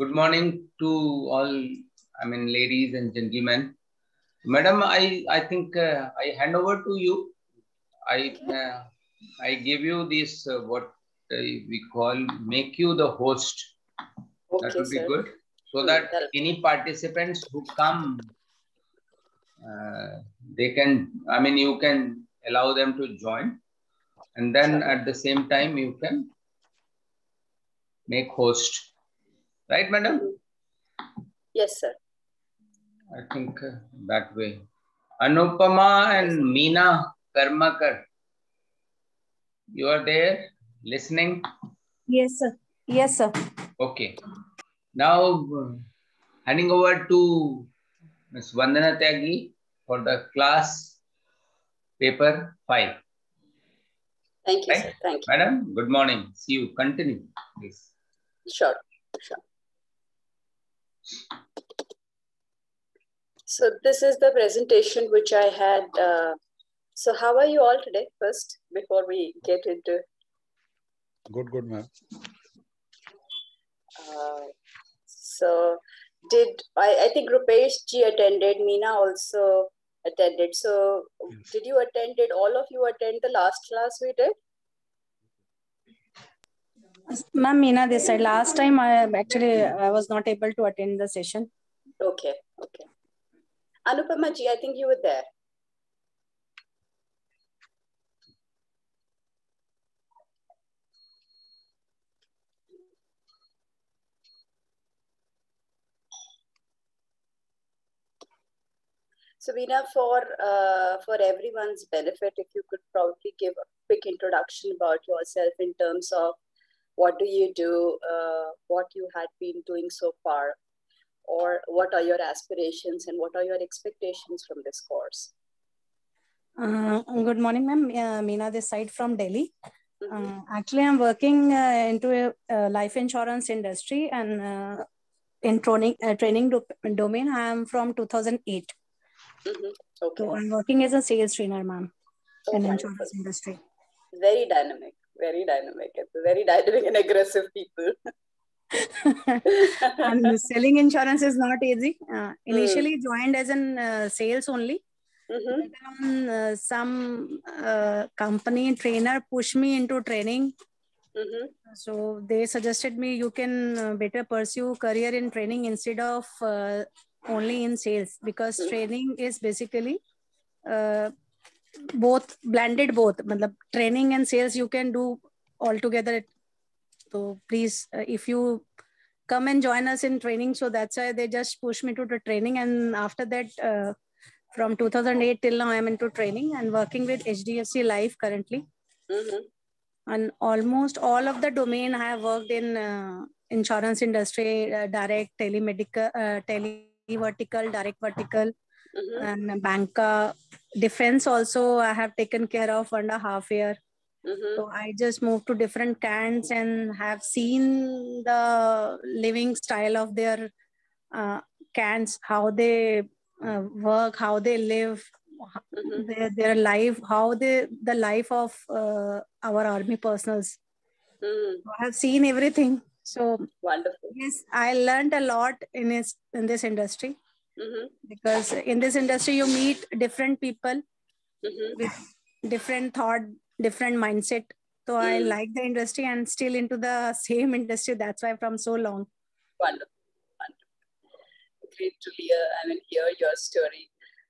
Good morning to all, I mean, ladies and gentlemen. Madam, I, I think uh, I hand over to you. I, uh, I give you this, uh, what uh, we call, make you the host. Okay, That would be sir. good. So Hmm, that any participants who come, uh, they can, I mean, you can allow them to join. And then at the same time, you can make host. Right, madam? Yes, sir. I think uh, that way. Anupama and Meena Karmakar, you are there listening? Yes, sir. Yes, sir. Okay. Now, uh, handing over to Ms. Vandana Tyagi for the class paper 5. Thank you, Right. sir. Thank you. Madam, good morning. See you. Continue, please. Sure, sure. So this is the presentation which I had. Uh, so how are you all today? First, before we get into. Good, good, ma'am. Uh, so did I? I think Rupesh ji attended. Meena also attended. So Yes. did you attend? Did all of you attend the last class we did? Ma'am, Meena, this side. Last time I actually I was not able to attend the session. Okay, okay. Anupama ji, I think you were there. So Veena, for uh, for everyone's benefit, if you could probably give a quick introduction about yourself in terms of what do you do, uh, what you had been doing so far, or what are your aspirations and what are your expectations from this course? Uh, good morning, ma'am. Uh, Meena, this side from Delhi. Mhm. Uh, actually, I'm working uh, into a, life insurance industry and uh, in training uh, training do- domain. I am from 2008. Mhm. Okay. So I'm working as a sales trainer, ma'am, Oh, in insurance industry. Very dynamic, very dynamic. It's very dynamic and aggressive people. and selling insurance is not easy. Uh, initially joined as an uh, sales only. Mhm. Later on, uh, some uh, company trainer pushed me into training. Mhm. So they suggested me you can uh, better pursue career in training instead of uh, only in sales because Mhm. training is basically uh, both blended both. Matlab, training and sales you can do all together. So please, uh, if you come and join us in training, so that's why they just pushed me to the training, and after that. Uh, from 2008 till now, I'm into training and working with HDFC Life currently. Mhm. And almost all of the domain I have worked in uh, insurance industry, uh, direct, telemedical, uh, tele-vertical, direct vertical, Mhm. and banca. Defense also I have taken care of one and a half year. Mhm. So I just moved to different cants and have seen the living style of their uh, cants, how they uh, work, how they live, Mhm. their, their life, how they the life of uh, our army personals. Mhm. I have seen everything. So Wonderful. yes, I learned a lot in this in this industry Mhm. because in this industry you meet different people Mhm. with different thought, different mindset. So I Mm. like the industry and still into the same industry. That's why from so long. Wonderful. Wonderful. Great to hear. I mean, hear your story.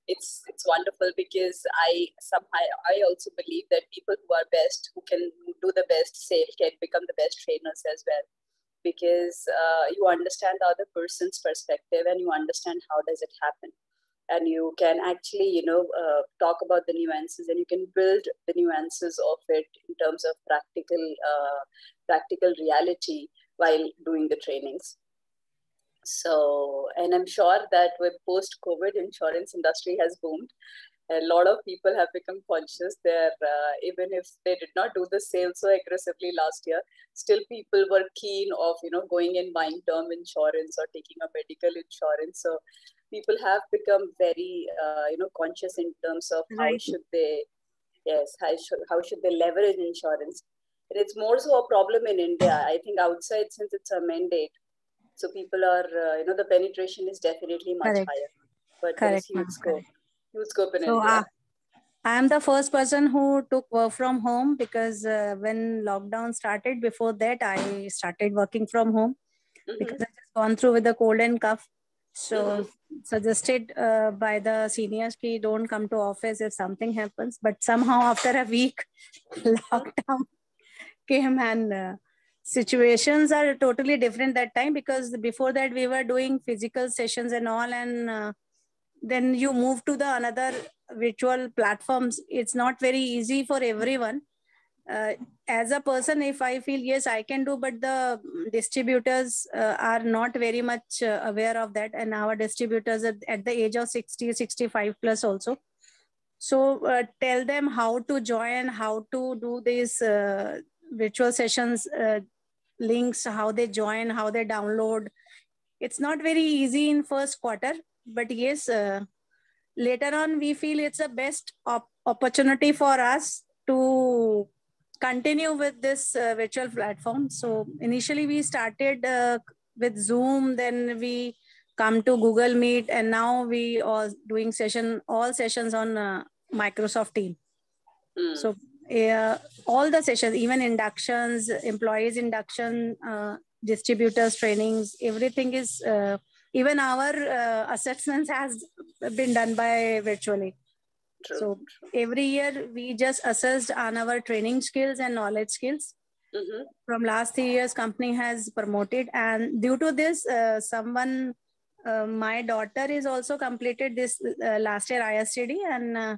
It's it's wonderful because I somehow I also believe that people who are best, who can do the best sale, can become the best trainers as well. Because uh, you understand the other person's perspective and you understand how does it happen, and you can actually you know uh, talk about the nuances and you can build the nuances of it in terms of practical uh, practical reality while doing the trainings. So and i'm sure that with post covid insurance industry has boomed a lot of people have become conscious there uh, even if they did not do the sale so aggressively last year still people were keen of you know going and buying term insurance or taking a medical insurance so people have become very uh, you know conscious in terms of how Right. should they yes how should, how should they leverage insurance and it's more so a problem in india i think outside since it's a mandate So people are, uh, you know, the penetration is definitely much Correct. higher. But Correct, there ma'am, is huge scope. Huge So uh, I am the first person who took work from home because uh, when lockdown started, before that, I started working from home Mhm. because I just gone through with the cold and cough. So Mm-hmm. suggested uh, by the seniors ki don't come to office if something happens. But somehow after a week, lockdown came and uh, situations are totally different that time because before that we were doing physical sessions and all and uh, then you move to the another virtual platforms. It's not very easy for everyone. Uh, as a person if i feel yes i can do but the distributors uh, are not very much uh, aware of that. And our distributors at, at the age of 60 65 plus also. So uh, tell them how to join how to do these uh, virtual sessions uh, links how they join how they download. It's not very easy in first quarter but yes uh, later on we feel it's a best op- opportunity for us to continue with this uh, virtual platform so initially we started uh, with zoom then we come to google meet and now we are doing session all sessions on uh, microsoft team Mm. so uh, all the sessions even inductions employees induction uh, distributors trainings everything is uh, even our uh, assessments has been done by virtually True. so every year we just assessed on our training skills and knowledge skills Mhm. from last three years company has promoted and due to this uh, someone uh, my daughter is also completed this uh, last year istd and uh,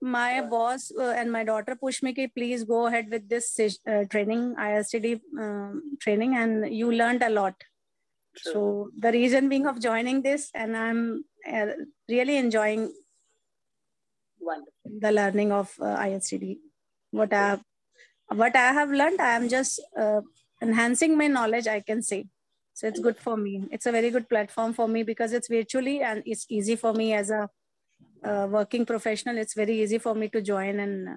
my boss uh, and my daughter pushed me ki, please go ahead with this uh, training istd um, training and you learned a lot True. so the reason being of joining this and i'm uh, really enjoying Wonderful. the learning of uh, istd what i have what i have learned i am just uh, enhancing my knowledge i can say so it's good for me it's a very good platform for me because it's virtually and it's easy for me as a uh, working professional it's very easy for me to join and uh,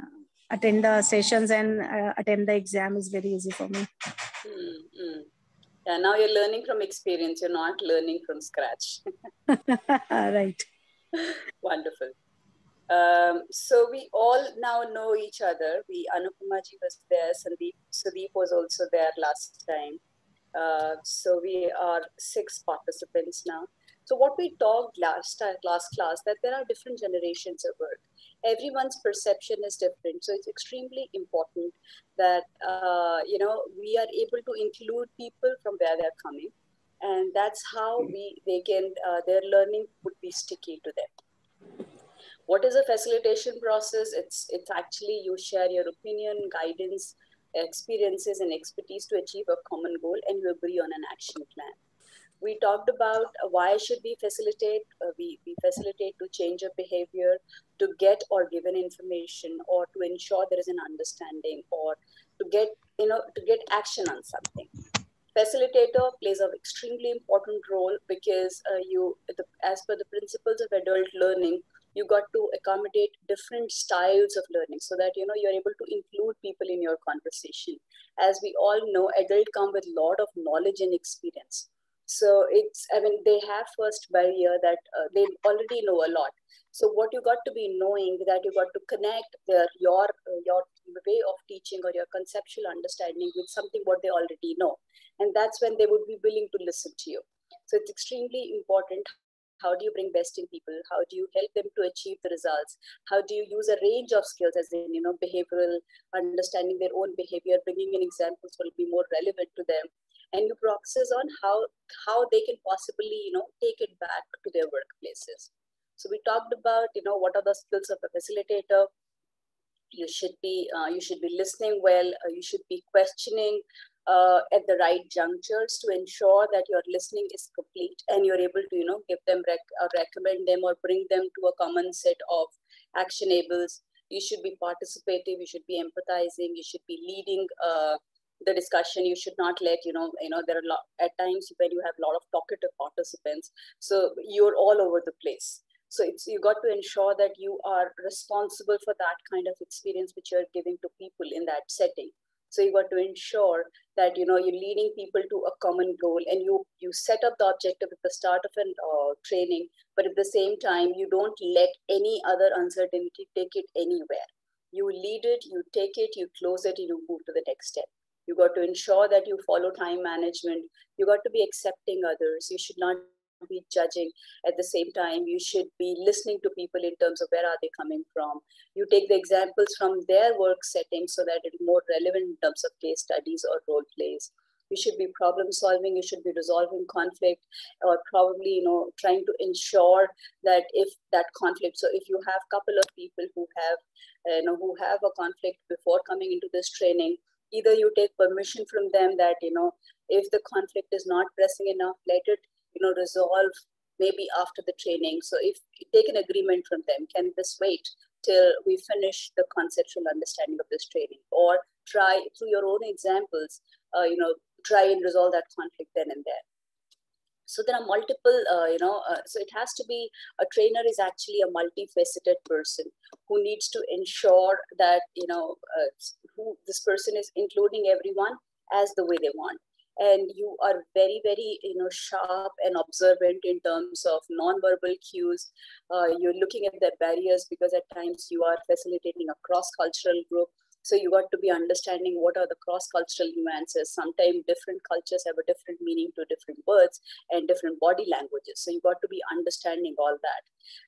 attend the sessions and uh, attend the exam is very easy for me Mm, mm. Yeah, now you're learning from experience. You're not learning from scratch. right Wonderful. Um, so we all now know each other. We Anupamaji was there, Sandeep, Sudeep was also there last time. Uh, so we are six participants now. So what we talked last time, last class, that there are different generations of work. Everyone's perception is different. So it's extremely important that uh, you know we are able to include people from where they're coming, and that's how we they can uh, their learning would be sticky to them. What is a facilitation process? It's it's actually you share your opinion guidance experiences and expertise to achieve a common goal and you agree on an action plan we talked about uh, why should we facilitate uh, we, we facilitate to change a behavior to get or given information or to ensure there is an understanding or to get you know to get action on something. Facilitator plays an extremely important role because uh, you the, as per the principles of adult learning you got to accommodate different styles of learning so that you know you're able to include people in your conversation. As we all know adults come with a lot of knowledge and experience so it's i mean they have first barrier that uh, they already know a lot. So what you got to be knowing that you got to connect their your uh, your way of teaching or your conceptual understanding with something what they already know. And that's when they would be willing to listen to you. So it's extremely important how do you bring best in people? How do you help them to achieve the results? How do you use a range of skills as in you know behavioral understanding their own behavior bringing in examples will be more relevant to them and you process on how how they can possibly you know take it back to their workplaces. So we talked about you know what are the skills of a facilitator. You should be uh, you should be listening well. Uh, you should be questioning uh, at the right junctures to ensure that your listening is complete and you're able to you know give them rec- or recommend them or bring them to a common set of actionables. You should be participative you should be empathizing. You should be leading uh, the discussion you should not let you know you know there are a lot at times when you have a lot of talkative participants so you're all over the place so it's you got to ensure that you are responsible for that kind of experience which you're giving to people in that setting So you got to ensure that you know you're leading people to a common goal, and you you set up the objective at the start of an uh, training, but at the same time you don't let any other uncertainty take it anywhere. You lead it, you take it, you close it, and you move to the next step. You got to ensure that you follow time management. You got to be accepting others. You should not be judging at the same time you should be listening to people in terms of where are they coming from you take the examples from their work setting so that it is more relevant in terms of case studies or role plays you should be problem solving you should be resolving conflict or probably you know trying to ensure that if that conflict so if you have couple of people who have you know who have a conflict before coming into this training either you take permission from them that you know if the conflict is not pressing enough let it you know resolve maybe after the training. So if take an agreement from them can this wait till we finish the conceptual understanding of this training? Or try through your own examples uh, you know try and resolve that conflict then and there so there are multiple uh, you know uh, so it has to be a trainer is actually a multifaceted person who needs to ensure that you know uh, who this person is including everyone as the way they want. And you are very very you know sharp and observant in terms of non-verbal cues. Uh, you're looking at the barriers because at times you are facilitating a cross-cultural group so you got to be understanding what are the cross-cultural nuances. Sometimes different cultures have a different meaning to different words and different body languages. So you got to be understanding all that.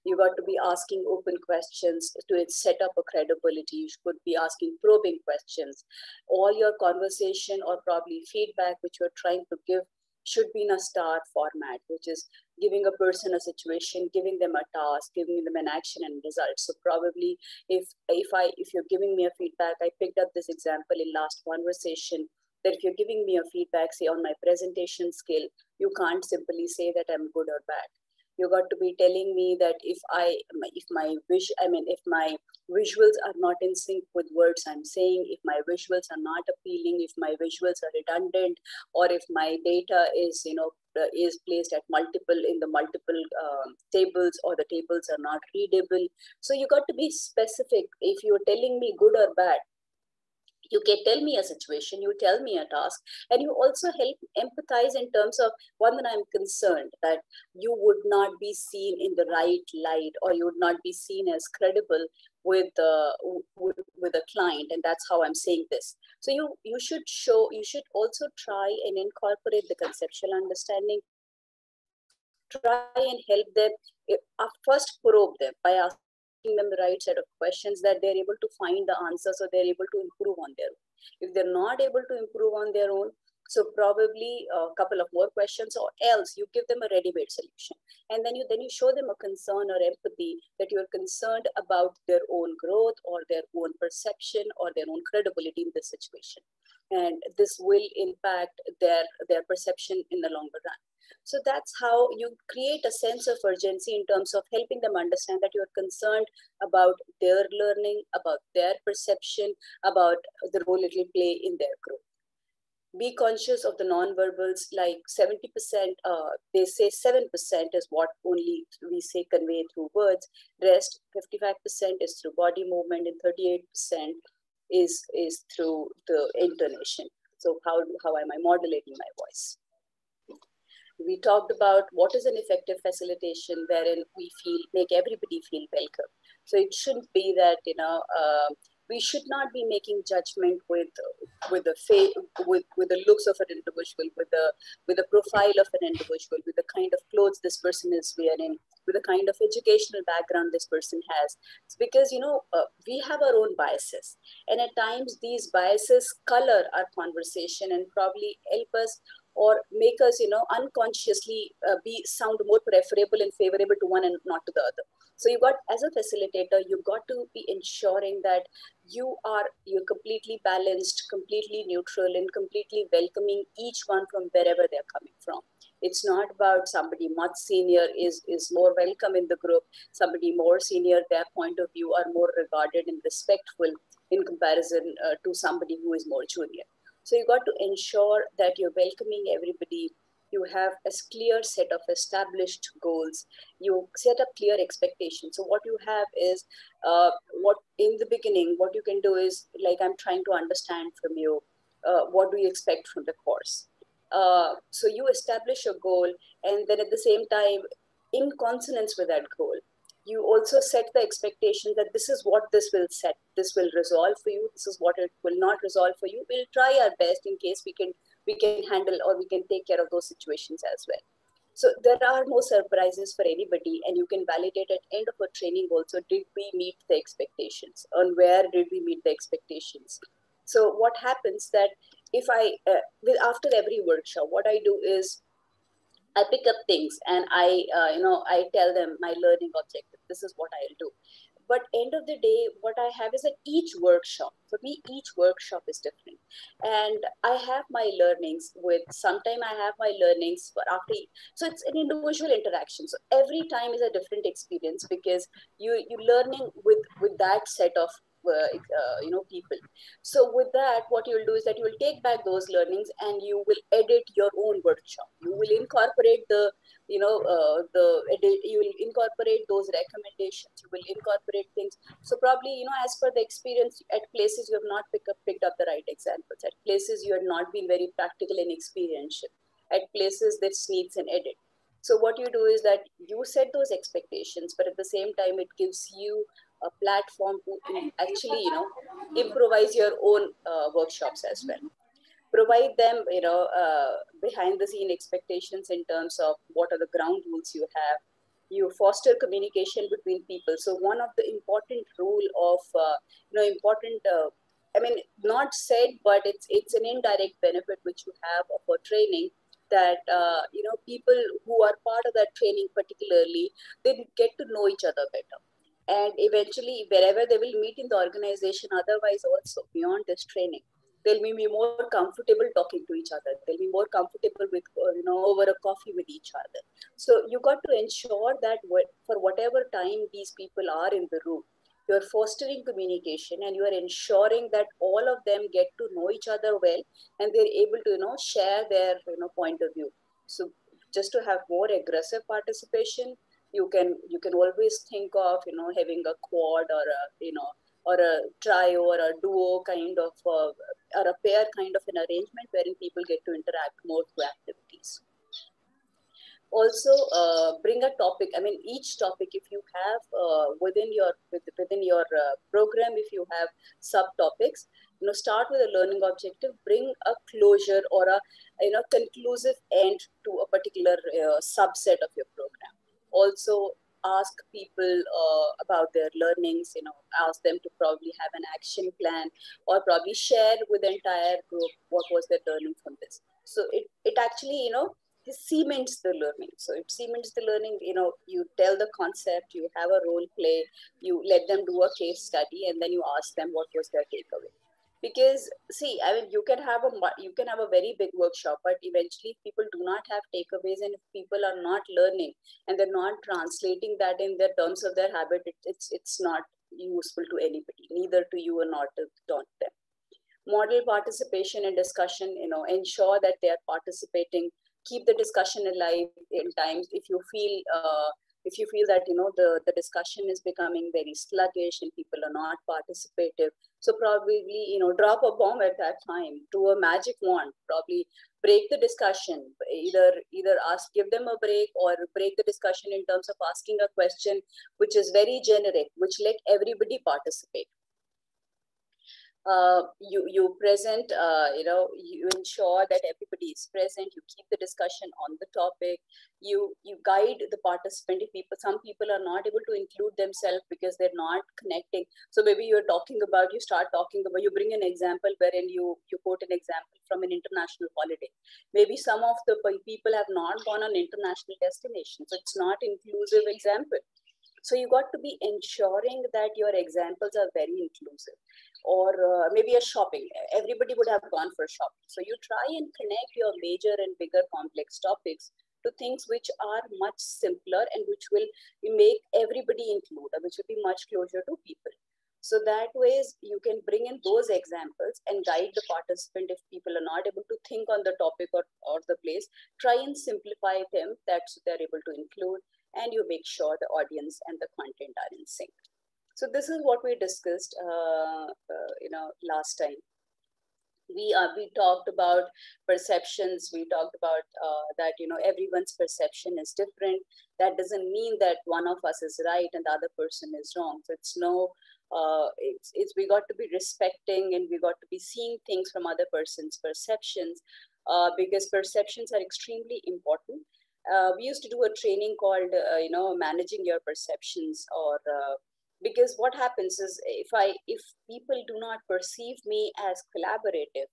You got to be asking open questions to set up a credibility. You could be asking probing questions. All your conversation or probably feedback which you're trying to give should be in a star format, which is giving a person a situation, giving them a task, giving them an action and result. So probably if if I if you're giving me a feedback, I picked up this example in last conversation that if you're giving me a feedback, say on my presentation skill, you can't simply say that I'm good or bad you got to be telling me that if i if my wish i mean if my visuals are not in sync with words i'm saying if my visuals are not appealing if my visuals are redundant or if my data is you know uh, is placed at multiple in the multiple um, tables or the tables are not readable. So you got to be specific. If you're telling me good or bad you can tell me a situation you tell me a task and you also help empathize in terms of one that i'm concerned that you would not be seen in the right light or you would not be seen as credible with uh, with, with a client and that's how i'm saying this. So you you should show you should also try and incorporate the conceptual understanding. Try and help them uh, first probe them by asking them the right set of questions that they're able to find the answers or they're able to improve on their own. If they're not able to improve on their own, so probably a couple of more questions or else you give them a ready-made solution. And then you then you show them a concern or empathy that you're concerned about their own growth or their own perception or their own credibility in this situation. And this will impact their, their perception in the longer run. So that's how you create a sense of urgency in terms of helping them understand that you're concerned about their learning, about their perception, about the role it will play in their growth. Be conscious of the non-verbals, like 70%, uh, they say 7% is what only we say convey through words. Rest, 55% is through body movement and 38% is, is through the intonation. So how, how am I modulating my voice? we talked about what is an effective facilitation wherein we feel make everybody feel welcome so it shouldn't be that you know uh, we should not be making judgment with with the fa- with with the looks of an individual with the with the profile of an individual with the kind of clothes this person is wearing with the kind of educational background this person has. It's because you know uh, we have our own biases. And at times these biases color our conversation and probably help us or make us you know unconsciously uh, be sound more preferable and favorable to one and not to the other. So you got as a facilitator you got to be ensuring that you are you're completely balanced completely neutral and completely welcoming each one from wherever they're coming from. It's not about somebody much senior is is more welcome in the group. Somebody more senior their point of view are more regarded and respectful in comparison uh, to somebody who is more junior so you got to ensure that you're welcoming everybody. You have a clear set of established goals. You set up clear expectations. So what you have is uh, what in the beginning, what you can do is like I'm trying to understand from you uh, what do you expect from the course uh, so you establish a goal and then at the same time in consonance with that goal you also set the expectation that this is what this will set this will resolve for you this is what it will not resolve for you. We'll try our best in case we can we can handle or we can take care of those situations as well. So there are no surprises for anybody and you can validate at end of a training also did we meet the expectations? And where did we meet the expectations? So what happens that if i uh, after every workshop what i do is I pick up things and I, uh, you know, I tell them my learning objective. This is what I'll do. But end of the day, what I have is that each workshop, for me, each workshop is different. And I have my learnings with, sometime I have my learnings for after, so it's an individual interaction. So every time is a different experience because you, you learning with, with that set of you know people. So with that what you'll do is that you will take back those learnings and you will edit your own workshop. You will incorporate the you know uh, the you will incorporate those recommendations. You will incorporate things. So probably you know as per the experience at places you have not picked up picked up the right examples. At places you have not been very practical and experiential. At places this needs an edit. So what you do is that you set those expectations but at the same time it gives you a platform to actually you know improvise your own uh, workshops as well. Provide them you know uh, behind the scene expectations in terms of what are the ground rules you have. You foster communication between people. So one of the important rule of uh, you know important uh, i mean not said but it's it's an indirect benefit which you have of a training that uh, you know people who are part of that training particularly they get to know each other better and eventually wherever they will meet in the organization otherwise also beyond this training they'll be more comfortable talking to each other. They'll be more comfortable with uh, you know over a coffee with each other. So you got to ensure that for whatever time these people are in the room you're fostering communication and you are ensuring that all of them get to know each other well and they're able to you know share their you know point of view. So just to have more aggressive participation you can you can always think of you know having a quad or a you know or a trio or a duo kind of uh, or a pair kind of an arrangement wherein people get to interact more through activities. Also uh, bring a topic i mean each topic if you have uh, within your within your uh, program if you have subtopics you know start with a learning objective bring a closure or a you know conclusive end to a particular uh, subset of your program also ask people uh, about their learnings you know ask them to probably have an action plan or probably share with the entire group what was their learning from this. So it, it actually you know it cements the learning. So it cements the learning you know you tell the concept you have a role play you let them do a case study and then you ask them what was their takeaway because see i mean you can have a you can have a very big workshop but eventually people do not have takeaways and people are not learning and they're not translating that in their terms of their habit it, it's it's not useful to anybody neither to you or not to, them. Model participation and discussion you know ensure that they are participating. Keep the discussion alive in times if you feel uh, if you feel that you know the the discussion is becoming very sluggish and people are not participative so probably you know drop a bomb at that time to a magic wand probably break the discussion either either ask give them a break or break the discussion in terms of asking a question which is very generic which let everybody participate uh, you you present uh, you know you ensure that everybody is present you keep the discussion on the topic you you guide the participant. If people some people are not able to include themselves because they're not connecting. So maybe you're talking about you start talking about you bring an example wherein you you quote an example from an international holiday. Maybe some of the people have not gone on international destinations so it's not inclusive example. So you got to be ensuring that your examples are very inclusive or uh, maybe a shopping. Everybody would have gone for shopping. So you try and connect your major and bigger complex topics to things which are much simpler and which will make everybody include, which will be much closer to people. So that ways you can bring in those examples and guide the participant if people are not able to think on the topic or, or the place, try and simplify them that they're able to include and you make sure the audience and the content are in sync. So this is what we discussed, uh, uh, you know, last time. we uh, we talked about perceptions. We talked about uh, that you know everyone's perception is different. That doesn't mean that one of us is right and the other person is wrong. So it's no uh, it's, it's we got to be respecting and we got to be seeing things from other person's perceptions uh, because perceptions are extremely important. Uh, we used to do a training called uh, you know managing your perceptions or because what happens is if i if people do not perceive me as collaborative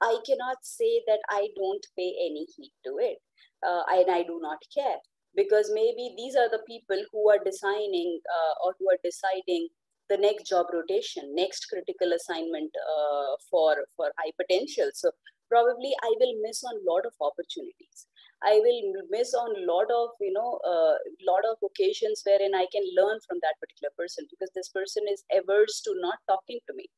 i cannot say that i don't pay any heed to it uh, and i do not care. Because maybe these are the people who are designing uh, or who are deciding the next job rotation next critical assignment uh, for for high potential. So probably i will miss on a lot of opportunities I will miss on a lot of, you know, a uh, lot of occasions wherein I can learn from that particular person because this person is averse to not talking to me.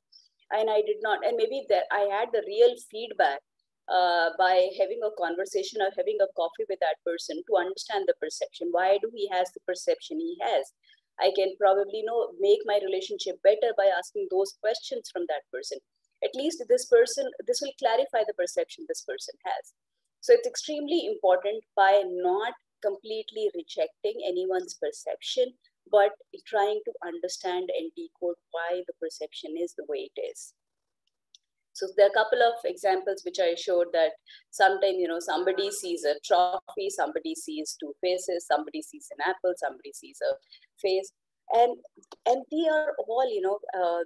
And I did not, and maybe that I had the real feedback uh, by having a conversation or having a coffee with that person to understand the perception. Why do he has the perception he has? I can probably you know make my relationship better by asking those questions from that person. At least this person, this will clarify the perception this person has. So it's extremely important by not completely rejecting anyone's perception, but trying to understand and decode why the perception is the way it is. So there are a couple of examples which I showed that sometimes, you know, somebody sees a trophy, somebody sees two faces, somebody sees an apple, somebody sees a face and and they are all you know uh,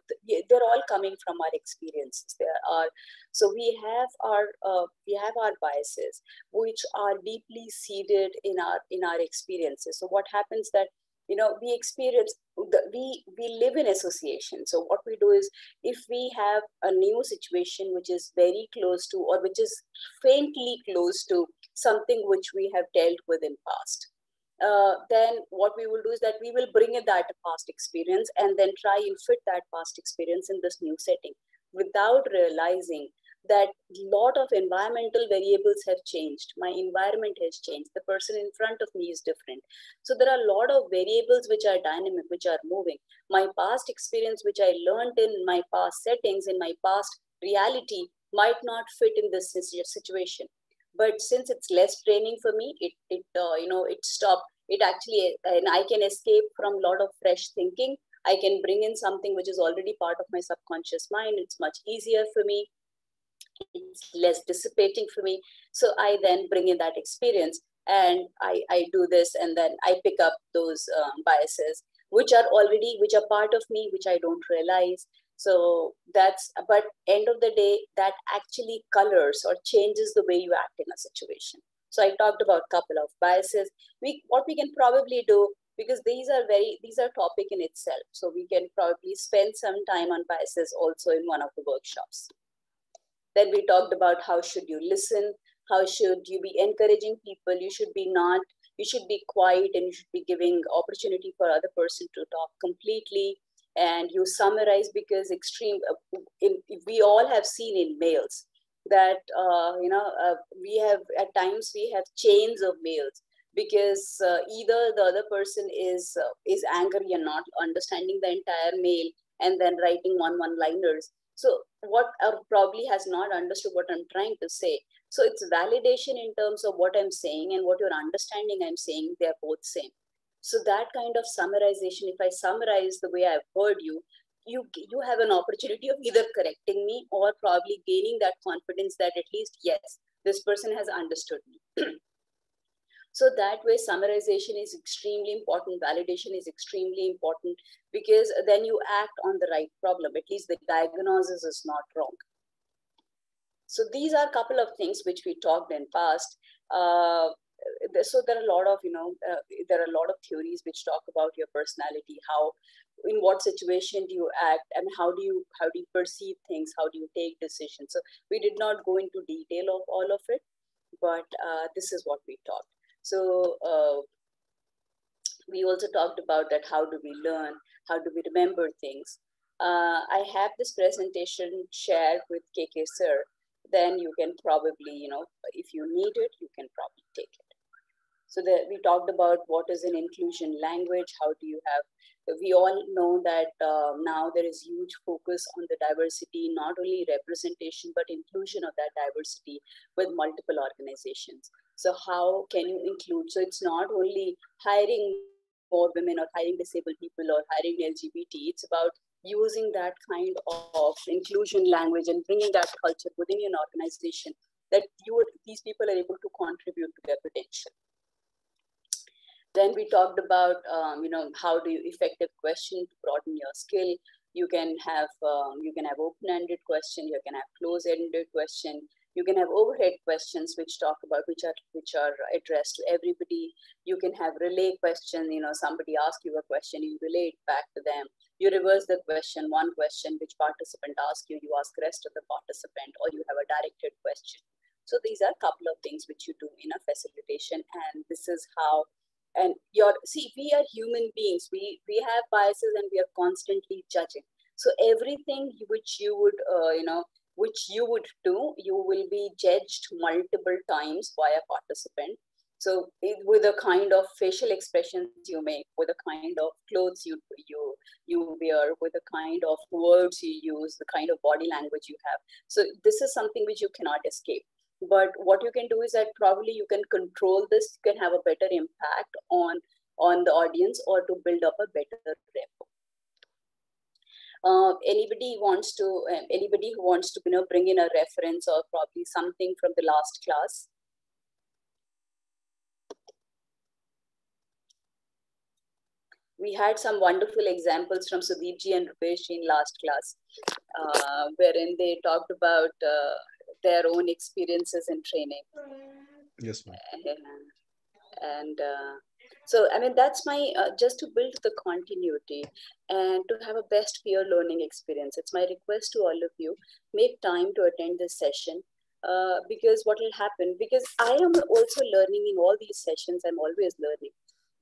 they're all coming from our experiences. There are so we have our uh, we have our biases which are deeply seated in our in our experiences. So what happens that you know we experience the, we we live in association. So what we do is if we have a new situation which is very close to or which is faintly close to something which we have dealt with in past uh, then what we will do is that we will bring in that past experience and then try and fit that past experience in this new setting without realizing that lot of environmental variables have changed. My environment has changed. The person in front of me is different. So there are a lot of variables which are dynamic which are moving. My past experience which i learned in my past settings in my past reality might not fit in this situation but since it's less training for me it it uh, you know it stopped. It actually and i can escape from a lot of fresh thinking. I can bring in something which is already part of my subconscious mind. It's much easier for me. It's less dissipating for me. So i then bring in that experience and i i do this and then i pick up those um, biases which are already which are part of me which i don't realize so that's but end of the day that actually colors or changes the way you act in a situation. So i talked about a couple of biases. We what we can probably do because these are very these are topic in itself. So we can probably spend some time on biases also in one of the workshops. Then we talked about how should you listen how should you be encouraging people. You should be not you should be quiet and you should be giving opportunity for other person to talk completely and you summarize because extreme uh, in, we all have seen in mails that uh, you know uh, we have at times we have chains of mails because uh, either the other person is uh, is angry and not understanding the entire mail and then writing one one liners so what probably has not understood what i'm trying to say. So it's validation in terms of what i'm saying and what you're understanding i'm saying they're both same so that kind of summarization, if I summarize the way I've heard you, you you have an opportunity of either correcting me or probably gaining that confidence that at least yes, this person has understood me. so that way summarization is extremely important validation is extremely important because then you act on the right problem. At least the diagnosis is not wrong. So these are a couple of things which we talked in past. Uh, so there are a lot of you know uh, there are a lot of theories which talk about your personality how in what situation do you act and how do you how do you perceive things how do you take decisions. So we did not go into detail of all of it but uh, this is what we talked so uh, we also talked about that how do we learn how do we remember things. Uh, i have this presentation shared with kk sir then you can probably you know if you need it you can probably take it So that we talked about what is an inclusion language, how do you have we all know that uh, now there is huge focus on the diversity, not only representation, but inclusion of that diversity with multiple organizations. So how can you include? So it's not only hiring more women or hiring disabled people or hiring LGBT, it's about using that kind of inclusion language and bringing that culture within an organization that you these people are able to contribute to their potential. Then we talked about, um, you know, how do you effective question to broaden your skill. You can have um, you can have open-ended question. You can have close-ended question. You can have overhead questions which talk about which are which are addressed to everybody. You can have relay question. You know, somebody asks you a question, you relay it back to them. You reverse the question, one question which participant asks you, you ask rest of the participant, or you have a directed question. So these are a couple of things which you do in a facilitation, and this is how and your see we are human beings. We we have biases and we are constantly judging. So everything which you would uh, you know which you would do you will be judged multiple times by a participant. So with the kind of facial expressions you make with the kind of clothes you you you wear with the kind of words you use the kind of body language you have. So this is something which you cannot escape but what you can do is that probably you can control this you can have a better impact on on the audience or to build up a better rapport. Uh, anybody wants to uh, anybody who wants to you know bring in a reference or probably something from the last class? We had some wonderful examples from Sudeepji and Rupeshji in last class, uh, wherein they talked about uh, their own experiences and training. Yes, ma'am. And, uh, so, I mean, that's my uh, just to build the continuity and to have a best peer learning experience. It's my request to all of you make time to attend this session. Uh, because what will happen because i am also learning in all these sessions i'm always learning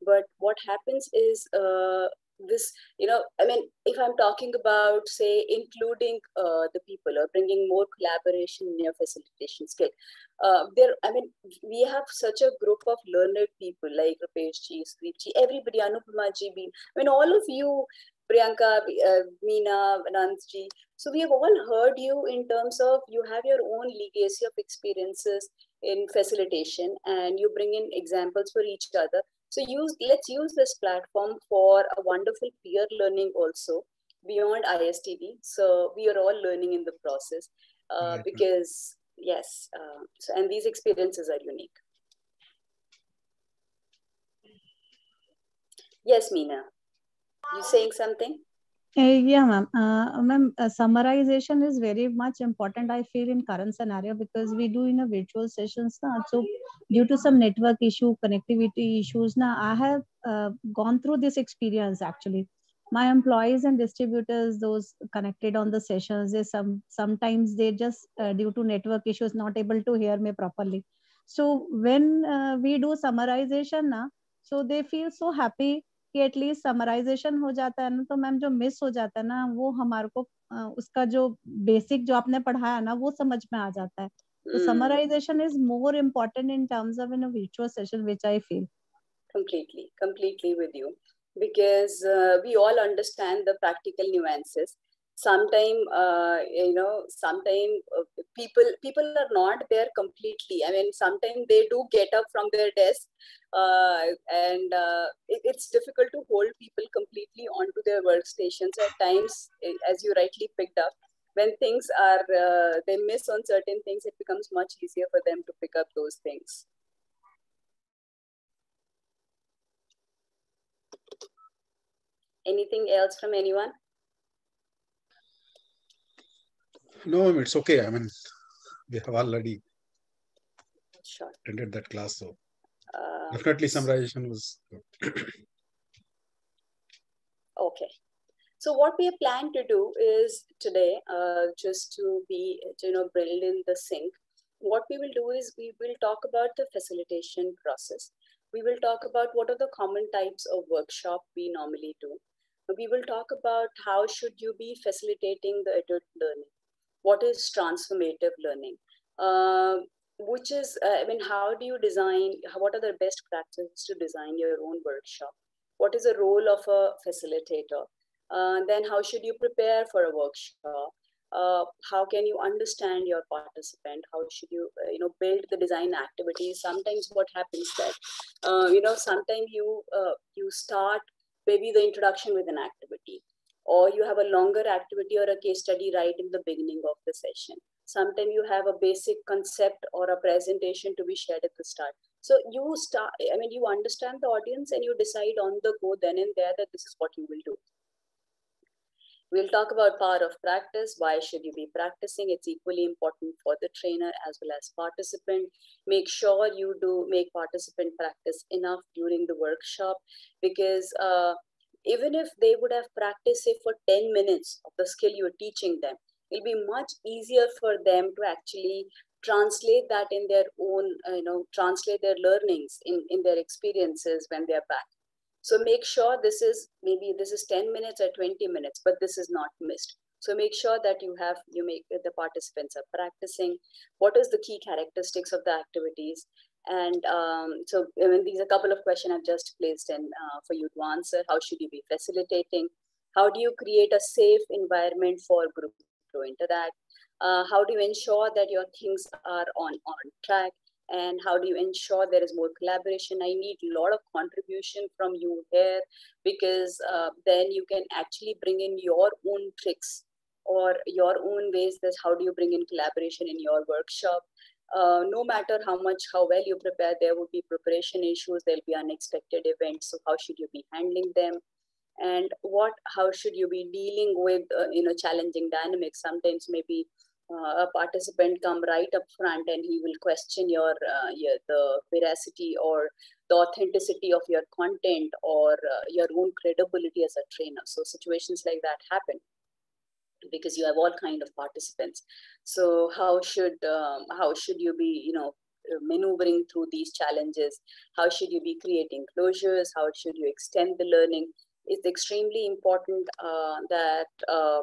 but what happens is uh, this you know i mean if i'm talking about say including uh, the people or bringing more collaboration in your facilitation skill uh, there i mean we have such a group of learned people like rupesh ji Sweepji, everybody anupama ji i mean all of you priyanka uh, meena ji. So we have all heard you in terms of you have your own legacy of experiences in facilitation and you bring in examples for each other so use let's use this platform for a wonderful peer learning also beyond ISTD. So we are all learning in the process uh, because yes, uh, so and these experiences are unique. Yes, Meena, you saying something? Uh, yeah, ma'am. Uh, ma'am, uh, summarization is very much important, I feel, in current scenario because we do in a virtual sessions. Na, so due to some network issue, connectivity issues, na, I have uh, gone through this experience actually. My employees and distributors, those connected on the sessions, they some sometimes they just uh, due to network issues not able to hear me properly. So when uh, we do summarization, na, so they feel so happy कि at least summarization हो जाता है ना तो ma'am जो miss हो जाता है ना वो हमारे को उसका जो बेसिक जो आपने पढ़ाया ना वो समझ में आ जाता है। तो summarization is more important in terms of in a session which I feel completely completely with you because we all understand the practical nuances sometime uh, you know sometime uh, people people are not there completely. I mean sometimes they do get up from their desk uh, and uh, it, it's difficult to hold people completely onto their workstations at times as you rightly picked up. When things are uh, they miss on certain things it becomes much easier for them to pick up those things. Anything else from anyone No, it's okay. I mean, we have already sure. attended that class, so uh, definitely summarization was good. okay. So what we planned to do is today, uh, just to be, you know, build in the sync, what we will do is we will talk about the facilitation process. We will talk about what are the common types of workshop we normally do. We will talk about how should you be facilitating the adult learning what is transformative learning? Uh, which is, uh, I mean, how do you design, what are the best practices to design your own workshop? What is the role of a facilitator? Uh, then how should you prepare for a workshop? Uh, how can you understand your participant? How should you, uh, you know, build the design activities? Sometimes what happens that, uh, you know, sometimes you, uh, you start maybe the introduction with an activity or you have a longer activity or a case study right in the beginning of the session. Sometimes you have a basic concept or a presentation to be shared at the start. So you start i mean you understand the audience and you decide on the go then and there that this is what you will do. We'll talk about power of practice. Why should you be practicing? It's equally important for the trainer as well as participant. Make sure you do make participant practice enough during the workshop because uh, even if they would have practiced say for 10 minutes of the skill you're teaching them it'll be much easier for them to actually translate that in their own uh, you know translate their learnings in in their experiences when they're back. So make sure this is maybe this is 10 minutes or 20 minutes but this is not missed. So make sure that you have you make the participants are practicing. What is the key characteristics of the activities and um, so I mean, these are a couple of questions I've just placed in uh, for you to answer. How should you be facilitating? How do you create a safe environment for group to interact? Uh, how do you ensure that your things are on, on track? And how do you ensure there is more collaboration? I need a lot of contribution from you here because uh, then you can actually bring in your own tricks or your own ways. That's how do you bring in collaboration in your workshop? Uh, no matter how much how well you prepare there would be preparation issues. There'll be unexpected events. So how should you be handling them? And what how should you be dealing with uh, you know challenging dynamics? Sometimes maybe uh, a participant come right up front and he will question your, uh, your the veracity or the authenticity of your content or uh, your own credibility as a trainer. So situations like that happen because you have all kind of participants. So how should um, how should you be you know maneuvering through these challenges? How should you be creating closures? How should you extend the learning? It's extremely important uh, that uh,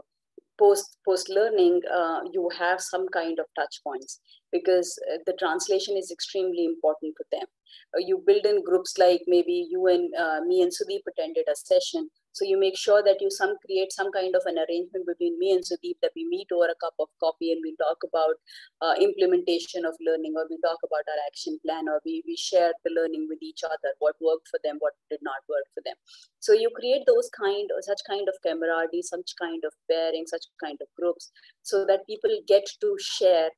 post post learning uh, you have some kind of touch points because uh, the translation is extremely important for them. Uh, you build in groups like maybe you and uh, me and Sudeep attended a session so you make sure that you some create some kind of an arrangement between me and Sudeep that we meet over a cup of coffee and we talk about uh, implementation of learning or we talk about our action plan or we, we share the learning with each other, what worked for them, what did not work for them. So you create those kind or such kind of camaraderie, such kind of pairing, such kind of groups so that people get to share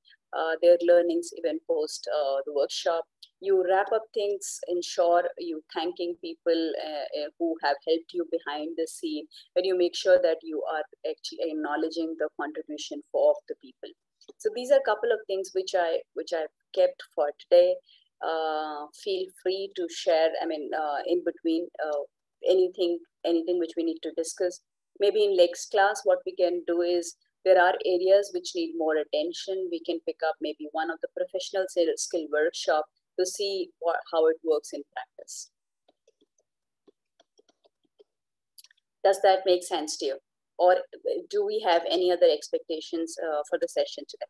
their learnings even post uh, the workshop you wrap up things, ensure you thanking people uh, uh, who have helped you behind the scene, and you make sure that you are actually acknowledging the contribution of the people. So these are a couple of things which I which I've kept for today. Uh, feel free to share. I mean, uh, in between uh, anything anything which we need to discuss. Maybe in next class, what we can do is there are areas which need more attention. We can pick up maybe one of the professional skill workshop to see what, how it works in practice. Does that make sense to you? Or do we have any other expectations uh, for the session today?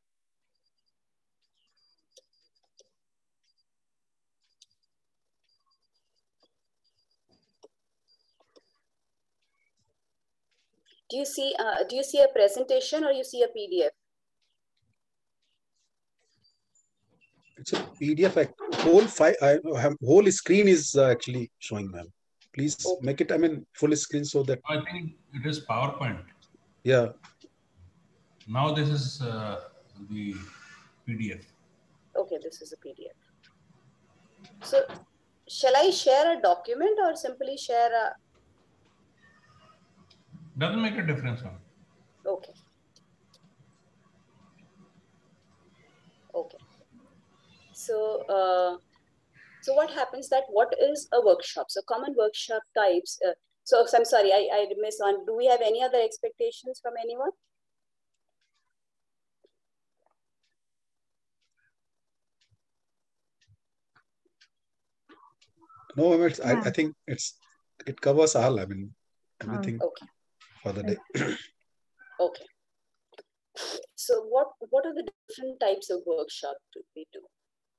Do you see, uh, do you see a presentation or you see a PDF? It's a PDF. Whole file, I have whole screen is uh, actually showing, ma'am. Please okay. make it. I mean, full screen so that. I think it is PowerPoint. Yeah. Now this is uh, the PDF. Okay, this is a PDF. So, shall I share a document or simply share a? Doesn't make a difference. Ma'am. Okay. Okay. So, uh, so what happens that what is a workshop? So common workshop types. Uh, so I'm sorry, I, I missed on. Do we have any other expectations from anyone? No, I, mean, I, I think it's it covers all. I mean, everything okay. For the day. okay. So what what are the different types of workshop do we do?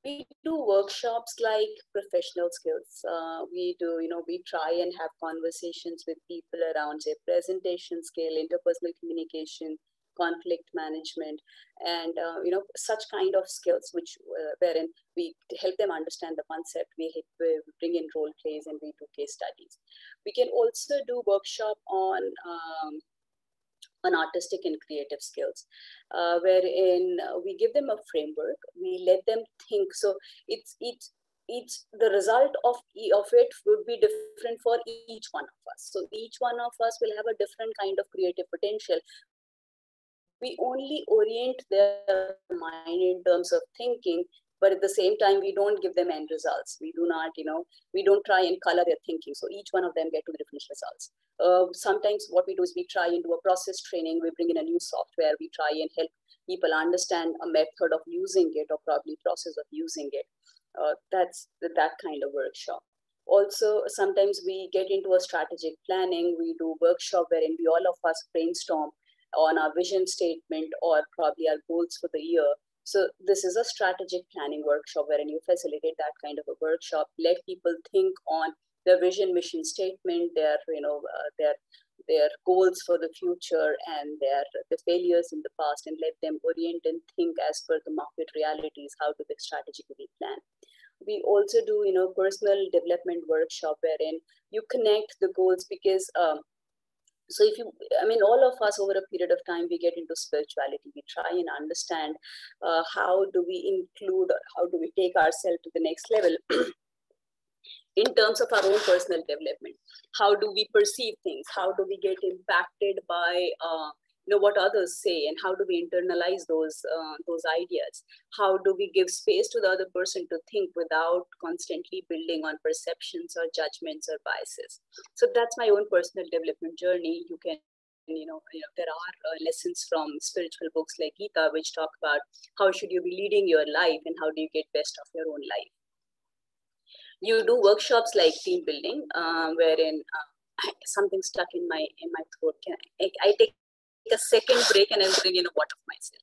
we do workshops like professional skills. Uh, we do, you know, we try and have conversations with people around say presentation skill, interpersonal communication, conflict management, and uh, you know such kind of skills, which uh, wherein we help them understand the concept. We, we bring in role plays and we do case studies. We can also do workshop on um, on artistic and creative skills, uh, wherein we give them a framework, we let them think. So it's it's it's the result of of it would be different for each one of us. So each one of us will have a different kind of creative potential. We only orient their mind in terms of thinking but at the same time we don't give them end results. We do not you know we don't try and color their thinking. So each one of them get to the different results. Uh, sometimes what we do is we try and do a process training. We bring in a new software. We try and help people understand a method of using it or probably process of using it. Uh, that's that kind of workshop. Also sometimes we get into a strategic planning. We do workshop wherein we all of us brainstorm on our vision statement or probably our goals for the year so this is a strategic planning workshop wherein you facilitate that kind of a workshop, let people think on their vision, mission statement, their you know uh, their their goals for the future and their the failures in the past, and let them orient and think as per the market realities. How they strategically plan? We also do you know personal development workshop wherein you connect the goals because um, so if you i mean all of us over a period of time we get into spirituality. We try and understand uh, how do we include how do we take ourselves to the next level in terms of our own personal development? How do we perceive things? How do we get impacted by uh, know what others say and how do we internalize those uh, those ideas? How do we give space to the other person to think without constantly building on perceptions or judgments or biases? So that's my own personal development journey. You can you know, you know there are uh, lessons from spiritual books like gita which talk about how should you be leading your life and how do you get best of your own life. You do workshops like team building uh, wherein uh, something stuck in my in my throat. Can I, I take a second break and I'll bring in a water for myself.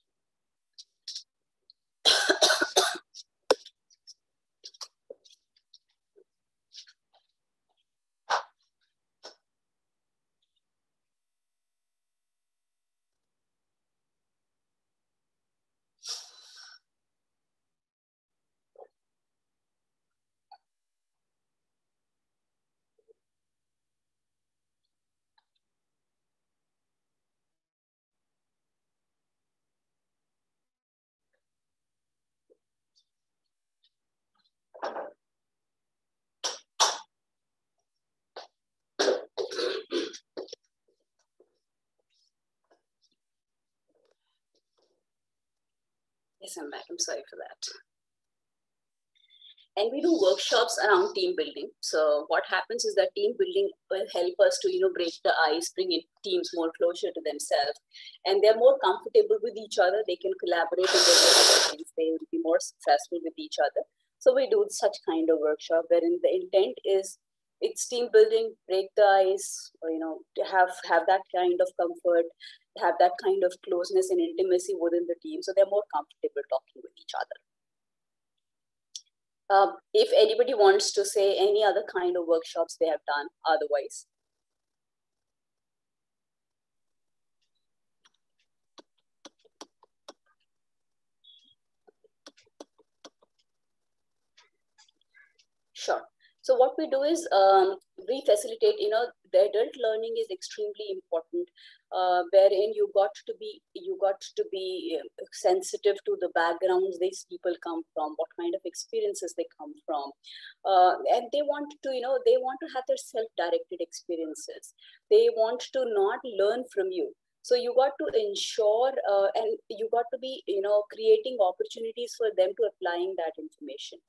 Yes, I'm back. I'm sorry for that. And we do workshops around team building. So what happens is that team building will help us to, you know, break the ice, bring in teams more closer to themselves. And they're more comfortable with each other. They can collaborate their things. They will be more successful with each other. So we do such kind of workshop wherein the intent is it's team building, break the ice, or, you know, to have have that kind of comfort, have that kind of closeness and intimacy within the team, so they're more comfortable talking with each other. Um, if anybody wants to say any other kind of workshops they have done otherwise. Sure. So what we do is um, we facilitate, you know, the adult learning is extremely important, uh, wherein you got to be, you got to be uh, sensitive to the backgrounds these people come from, what kind of experiences they come from. Uh, and they want to, you know, they want to have their self-directed experiences. They want to not learn from you so you got to ensure uh, and you got to be you know creating opportunities for them to applying that information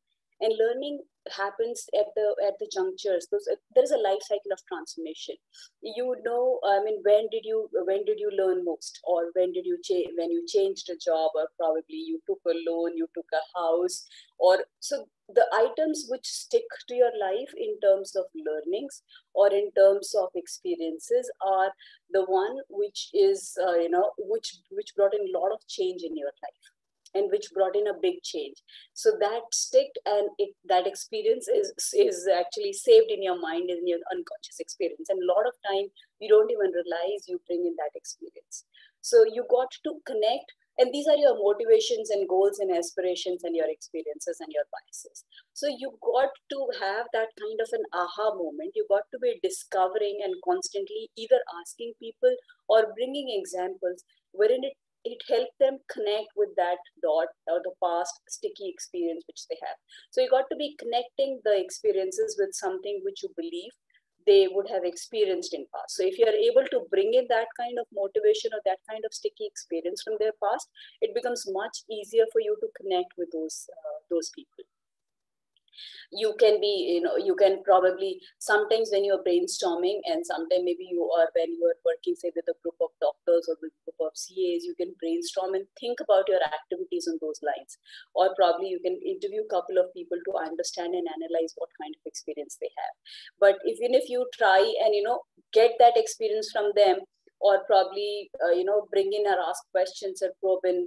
and learning happens at the at the junctures. Those, there is a life cycle of transformation. You know i mean when did you when did you learn most? Or when did you change when you changed a job or probably you took a loan you took a house. Or so the items which stick to your life in terms of learnings or in terms of experiences are the one which is uh, you know which which brought in a lot of change in your life and which brought in a big change. So that stick and it, that experience is is actually saved in your mind in your unconscious experience. And a lot of time you don't even realize you bring in that experience. So you got to connect and these are your motivations and goals and aspirations and your experiences and your biases. So you got to have that kind of an aha moment. You got to be discovering and constantly either asking people or bringing examples wherein it it helped them connect with that dot or the past sticky experience which they have so you got to be connecting the experiences with something which you believe they would have experienced in past. So if you are able to bring in that kind of motivation or that kind of sticky experience from their past, it becomes much easier for you to connect with those uh, those people you can be you know you can probably sometimes when you're brainstorming and sometimes maybe you are when you are working say with a group of doctors or with a group of CAs you can brainstorm and think about your activities on those lines. Or probably you can interview a couple of people to understand and analyze what kind of experience they have. But even if you try and you know get that experience from them or probably uh, you know bring in or ask questions or probe in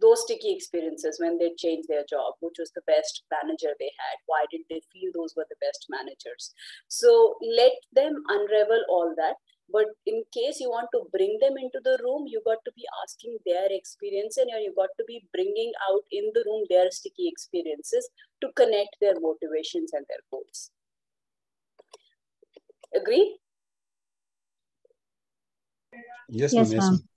those sticky experiences when they changed their job, which was the best manager they had. Why did they feel those were the best managers? So let them unravel all that. But in case you want to bring them into the room, you got to be asking their experience and you got to be bringing out in the room their sticky experiences to connect their motivations and their goals. Agree? Yes, Yes, ma'am. Yes, ma'am. ma'am.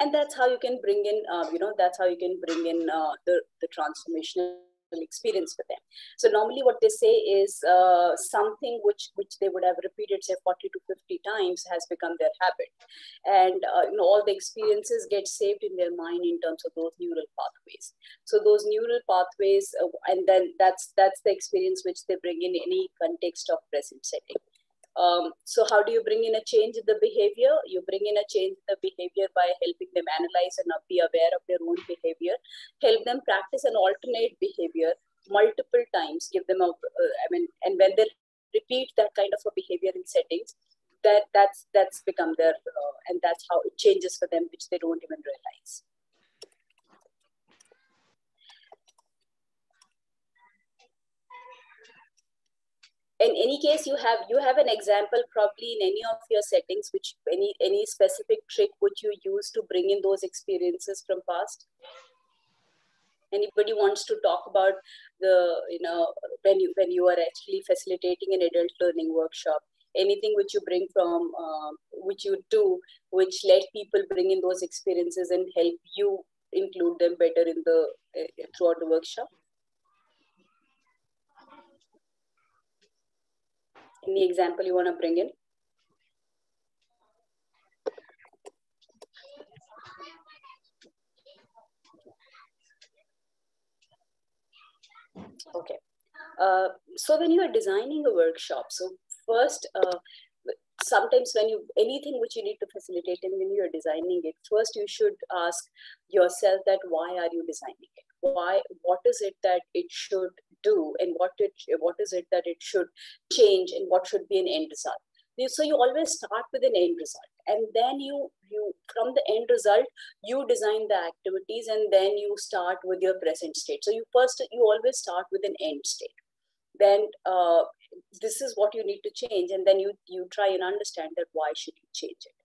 And that's how you can bring in uh, you know that's how you can bring in uh, the the transformational experience for them. So normally what they say is uh, something which which they would have repeated say 40 to 50 times has become their habit. And uh, you know all the experiences get saved in their mind in terms of those neural pathways. So those neural pathways uh, and then that's that's the experience which they bring in any context of present setting um, so how do you bring in a change in the behavior? You bring in a change in the behavior by helping them analyze and be aware of their own behavior. Help them practice an alternate behavior multiple times. Give them a, uh, I mean, and when they repeat that kind of a behavior in settings, that that's that's become their, uh, and that's how it changes for them, which they don't even realize. In any case you have you have an example probably in any of your settings which any any specific trick which you use to bring in those experiences from past? Anybody wants to talk about the you know when you when you are actually facilitating an adult learning workshop anything which you bring from uh, which you do which let people bring in those experiences and help you include them better in the uh, throughout the workshop Any example you want to bring in? Okay. Uh, so when you are designing a workshop, so first, uh, sometimes when you anything which you need to facilitate and when you're designing it first you should ask yourself that why are you designing it why what is it that it should do and what it what is it that it should change and what should be an end result. So you always start with an end result and then you you from the end result you design the activities and then you start with your present state. So you first you always start with an end state. Then uh, this is what you need to change and then you you try and understand that why should you change it.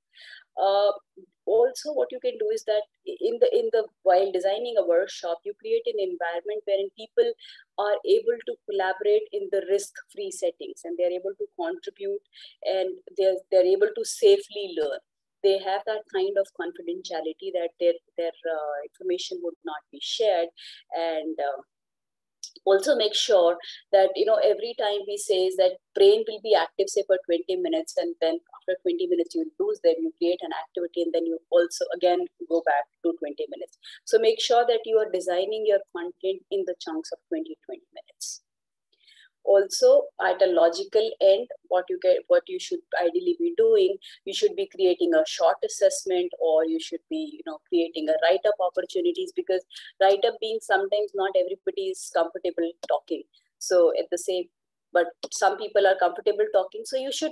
Uh, also what you can do is that in the in the while designing a workshop you create an environment wherein people are able to collaborate in the risk free settings and they're able to contribute and they're they're able to safely learn. They have that kind of confidentiality that their their uh, information would not be shared and uh, also make sure that you know every time we say that brain will be active say for 20 minutes and then after 20 minutes you lose them you create an activity and then you also again go back to 20 minutes. So make sure that you are designing your content in the chunks of 20 20 minutes also at a logical end what you get what you should ideally be doing. You should be creating a short assessment or you should be you know creating a write up opportunities because write up being sometimes not everybody is comfortable talking. So at the same but some people are comfortable talking. So you should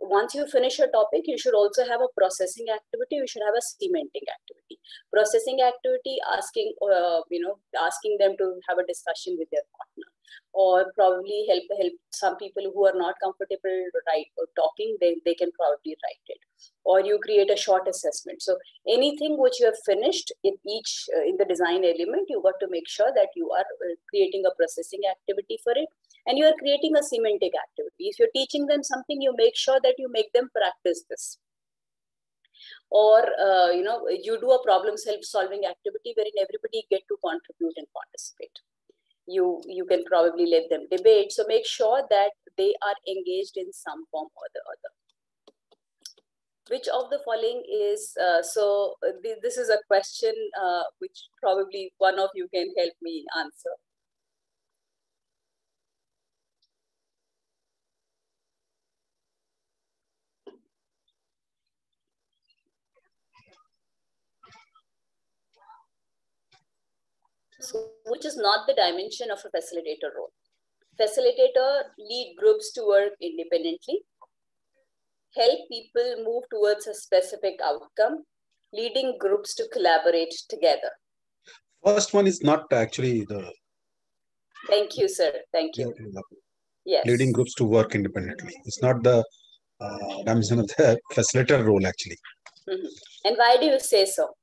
once you finish a topic, you should also have a processing activity. You should have a cementing activity. Processing activity, asking, uh, you know, asking them to have a discussion with their partner, or probably help help some people who are not comfortable write or talking. They they can probably write it, or you create a short assessment. So anything which you have finished in each uh, in the design element, you got to make sure that you are uh, creating a processing activity for it and you are creating a cementing activity. If you're teaching them something, you make sure that you make them practice this. Or, uh, you know, you do a problem self-solving activity wherein everybody get to contribute and participate. You, you can probably let them debate. So make sure that they are engaged in some form or the other which of the following is uh, so uh, th this is a question uh, which probably one of you can help me answer which is not the dimension of a facilitator role. Facilitator lead groups to work independently, help people move towards a specific outcome, leading groups to collaborate together. First one is not actually the. Thank you, sir. Thank you. Yes. Leading groups to work independently. It's not the uh, dimension of the facilitator role, actually. Mm -hmm. And why do you say so?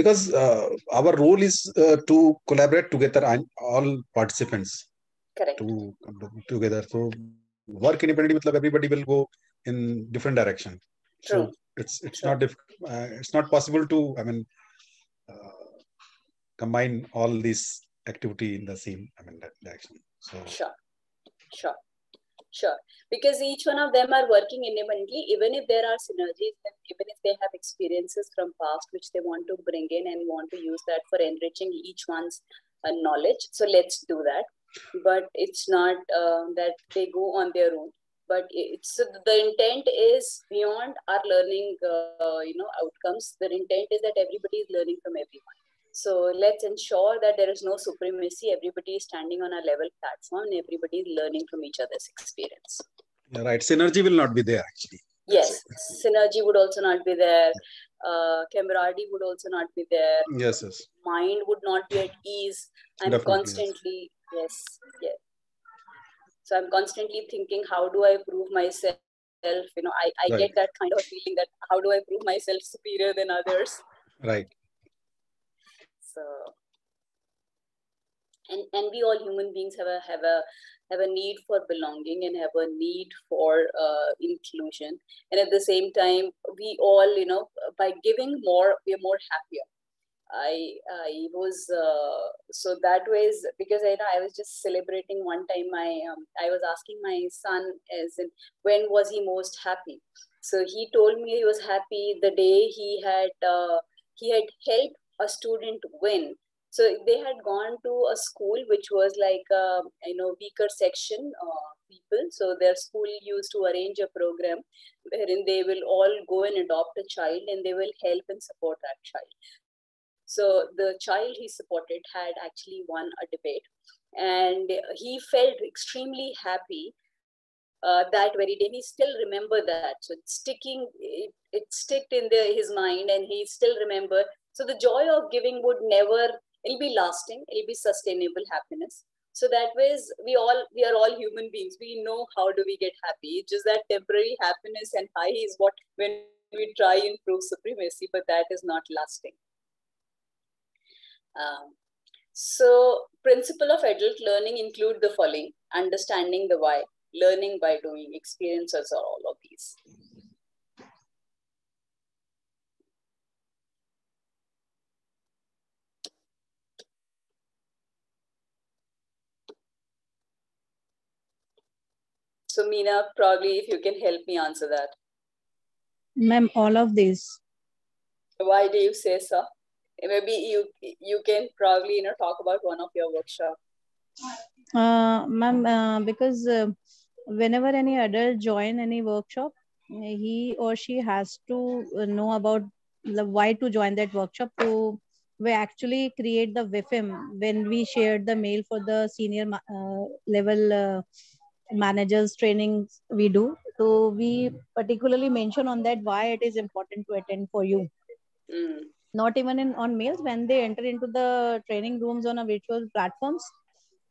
Because uh, our role is uh, to collaborate together and all participants Correct. to come together so work independently means everybody will go in different direction True. so it's it's True. not uh, it's not possible to i mean uh, combine all this activity in the same i mean direction so sure sure Sure, because each one of them are working independently, even if there are synergies, even if they have experiences from past which they want to bring in and want to use that for enriching each one's uh, knowledge. So let's do that. But it's not uh, that they go on their own. But it's the intent is beyond our learning, uh, you know, outcomes. The intent is that everybody is learning from everyone. So let's ensure that there is no supremacy. Everybody is standing on a level platform and everybody is learning from each other's experience. Yeah, right. Synergy will not be there actually. Yes, synergy would also not be there. Uh, camaraderie would also not be there. Yes, yes. Mind would not be at ease. I'm Definitely, constantly, yes. yes, yes. So I'm constantly thinking, how do I prove myself? You know, I, I Right. get that kind of feeling that how do I prove myself superior than others? Right. So, and and we all human beings have a have a have a need for belonging and have a need for uh, inclusion. And at the same time, we all, you know, by giving more, we are more happier. I I was uh, so that was because I know I was just celebrating one time. My um, I was asking my son as in when was he most happy. So he told me he was happy the day he had uh, he had helped a student win. So they had gone to a school which was like a, you know weaker section uh, people. So their school used to arrange a program wherein they will all go and adopt a child and they will help and support that child. So the child he supported had actually won a debate, and he felt extremely happy uh, that very day. He still remember that. So it's sticking, it, it sticked in the, his mind, and he still remember. So the joy of giving would never. It'll be lasting. It'll be sustainable happiness. So that ways we all we are all human beings. We know how do we get happy. It's just that temporary happiness and high is what when we try and prove supremacy, but that is not lasting. Um, so principle of adult learning include the following, understanding the why, learning by doing, experiences are all of these. So Meena, probably if you can help me answer that. Ma'am, all of these. Why do you say so? Maybe you you can probably you know talk about one of your workshop. Uh, ma'am, uh, because uh, whenever any adult join any workshop, he or she has to know about the why to join that workshop. to we actually create the WIFM when we shared the mail for the senior uh, level uh, managers trainings we do. So we particularly mention on that why it is important to attend for you. Mm. Not even in on males when they enter into the training rooms on a virtual platforms.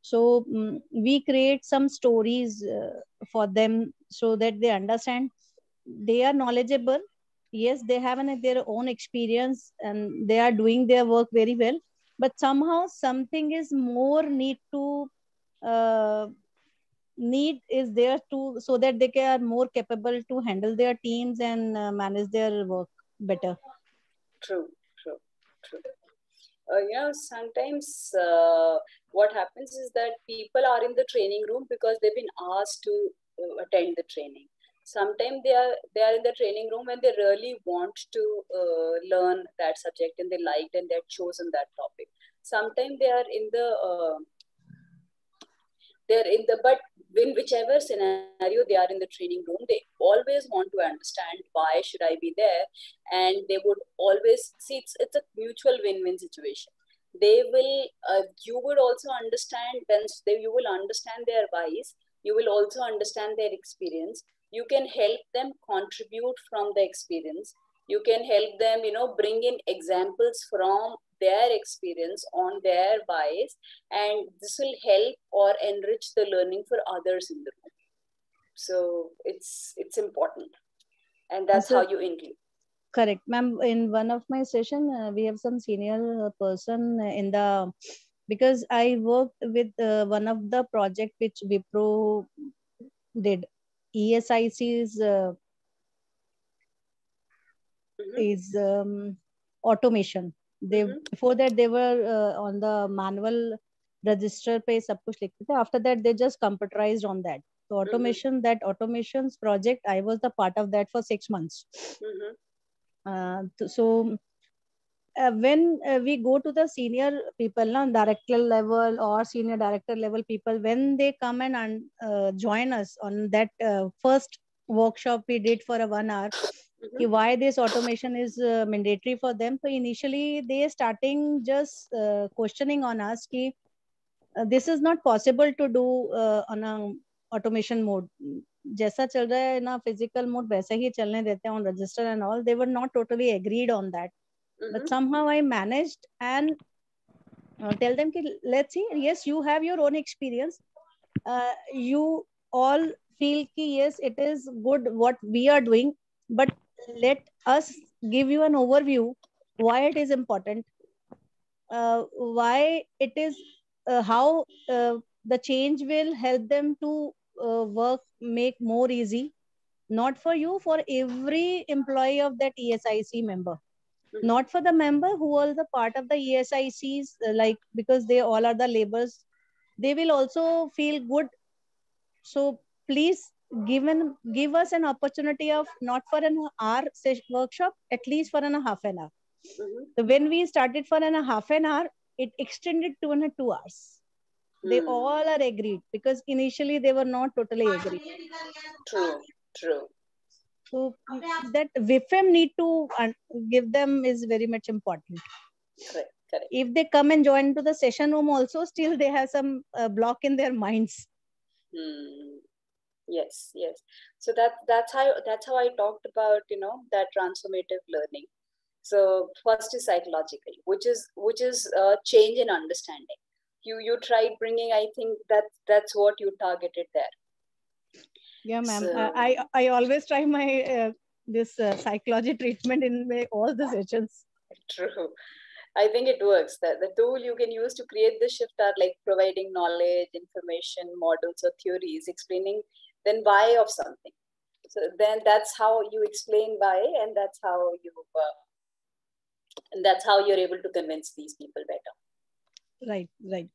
So mm, we create some stories uh, for them so that they understand they are knowledgeable. Yes, they have an, their own experience and they are doing their work very well. But somehow something is more need to uh, need is there to so that they are more capable to handle their teams and uh, manage their work better True, true, true. Uh, you know, sometimes uh, what happens is that people are in the training room because they've been asked to uh, attend the training. Sometimes they are they are in the training room and they really want to uh, learn that subject and they liked and they've chosen that topic. Sometimes they are in the uh, they're in the but in whichever scenario they are in the training room they always want to understand why should i be there and they would always see it's, it's a mutual win-win situation. They will uh, you would also understand they, you will understand their whys you will also understand their experience. You can help them contribute from the experience. You can help them you know bring in examples from their experience on their bias and this will help or enrich the learning for others in the room. So it's it's important. And that's Also- how you include. Correct. Ma'am in one of my session uh, we have some senior uh, person in the because i worked with uh, one of the project which wipro did. Esic's uh, Mhm. is um, automation they Mhm. before that they were uh, on the manual register पे सब कुछ लिखते थे after that they just computerized on that so automation that automations project i was the part of that for 6 months Mhm. uh, th- so uh, when uh, we go to the senior people na, director level or senior director level people when they come and un- uh, join us on that uh, first workshop we did for a one hour Mhm. कि why this automation is uh, mandatory for them so initially they starting just uh, questioning on us कि uh, this is not possible to do uh, on a automation mode जैसा चल रहा है ना physical mode वैसा ही चलने देते हैं on register and all they were not totally agreed on that Mhm. but somehow I managed and uh, tell them कि let's see yes you have your own experience uh, you all feel कि yes it is good what we are doing but let us give you an overview why it is important uh, why it is uh, how uh, the change will help them to uh, work make more easy not for you for every employee of that esic member. Not for the member who are the part of the esics uh, like because they all are the labors they will also feel good. So please give an give us an opportunity of not for an hour workshop at least for an a half an hour. Mhm. so when we started for an a half an hour it extended to an a two hours. They Hmm. all are agreed because initially they were not totally agreed. True true. So that wifm need to give them is very much important. Correct correct. If they come and join to the session room also still they have some uh, block in their minds. Hmm. Yes, yes. So that that's how that's how I talked about you know that transformative learning. So first is psychological, which is which is uh, change in understanding. You you tried bringing. I think that that's what you targeted there. Yeah, ma'am. So- I I always try my uh, this uh, psychology treatment in my, all the sessions. True. I think it works. That the tool you can use to create the shift are like providing knowledge, information, models, or theories, explaining then why of something. So then that's how you explain why, and that's how you, uh, and that's how you're able to convince these people better. Right, right.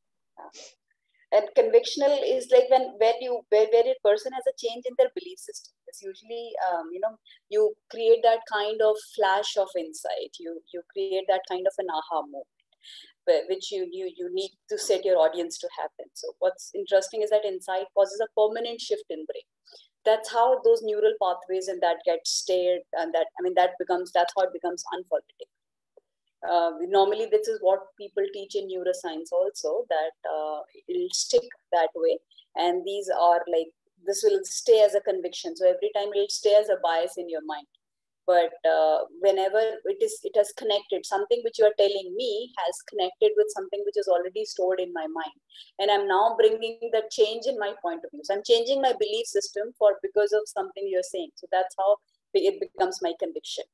And convictional is like when where you where, where a person has a change in their belief system. It's usually um, you know you create that kind of flash of insight. You you create that kind of an aha moment, which you you you need to set your audience to happen. So what's interesting is that insight causes a permanent shift in brain. That's how those neural pathways and that gets stayed, and that I mean that becomes that's how it becomes unforgettable uh, normally this is what people teach in neuroscience also that uh, it'll stick that way and these are like this will stay as a conviction. So every time it will stay as a bias in your mind. But uh, whenever it is, it has connected. Something which you are telling me has connected with something which is already stored in my mind, and I'm now bringing that change in my point of view. So I'm changing my belief system for because of something you're saying. So that's how it becomes my conviction.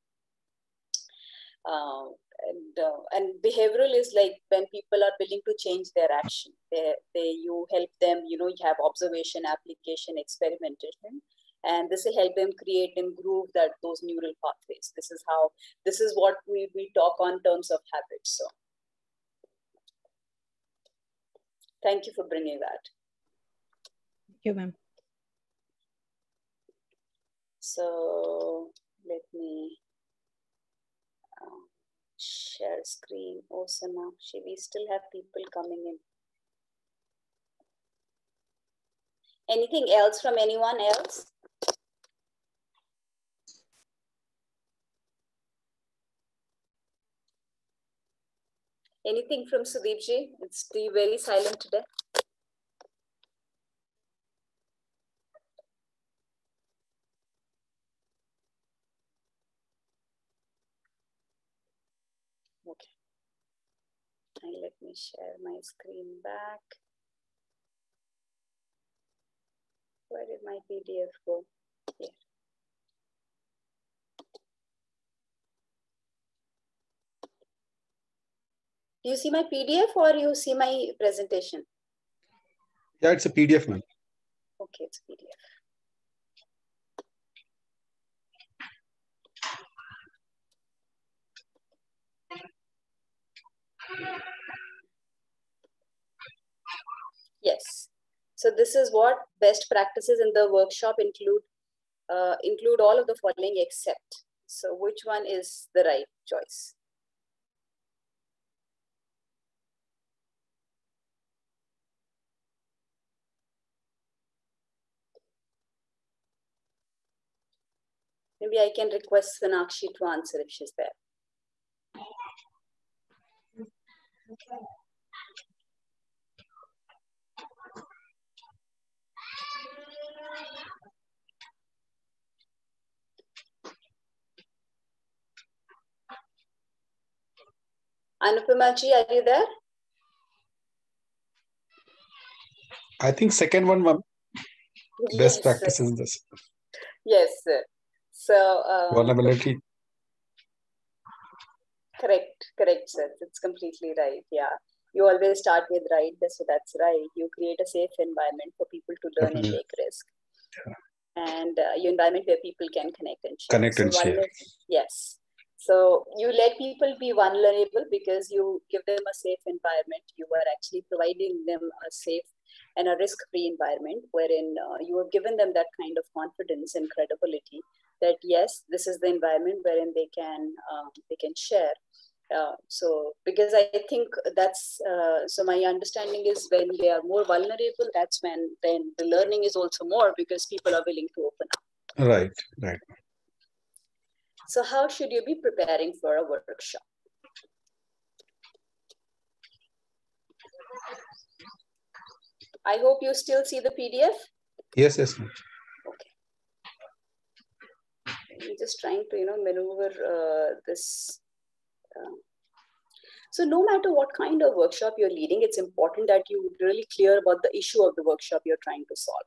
Uh, and uh, and behavioral is like when people are willing to change their action they, they you help them you know you have observation application experimentation and this will help them create and groove that those neural pathways this is how this is what we, we talk on terms of habits so thank you for bringing that thank you ma'am so let me um, share screen. Awesome. Actually, we still have people coming in. Anything else from anyone else? Anything from Sudeepji? It's be very silent today. Okay. and let me share my screen back. Where did my PDF go? Here. You see my PDF or you see my presentation? Yeah, it's a PDF, man. Okay, it's PDF. Yes. So this is what best practices in the workshop include uh, include all of the following except. So which one is the right choice? Maybe I can request Sonakshi to answer if she's there. Anupama ji, are you there? I think second one, ma'am. Best Yes, practice sir. is this. Yes, sir. So, um, Vulnerability. correct, correct, sir. It's completely right. Yeah. You always start with right, so that's right. You create a safe environment for people to learn and take risk. And uh, your environment where people can connect and share. Connect and So share. vulner- Yes. So you let people be vulnerable because you give them a safe environment. You are actually providing them a safe and a risk-free environment wherein uh, you have given them that kind of confidence and credibility that yes, this is the environment wherein they can um, they can share. Uh, so because I think that's uh, so my understanding is when they are more vulnerable, that's when then the learning is also more because people are willing to open up. Right, right. So how should you be preparing for a workshop? I hope you still see the PDF. Yes, yes, ma'am. I'm just trying to, you know, maneuver uh, this. uh, so no matter what kind of workshop you're leading, it's important that you really clear about the issue of the workshop you're trying to solve.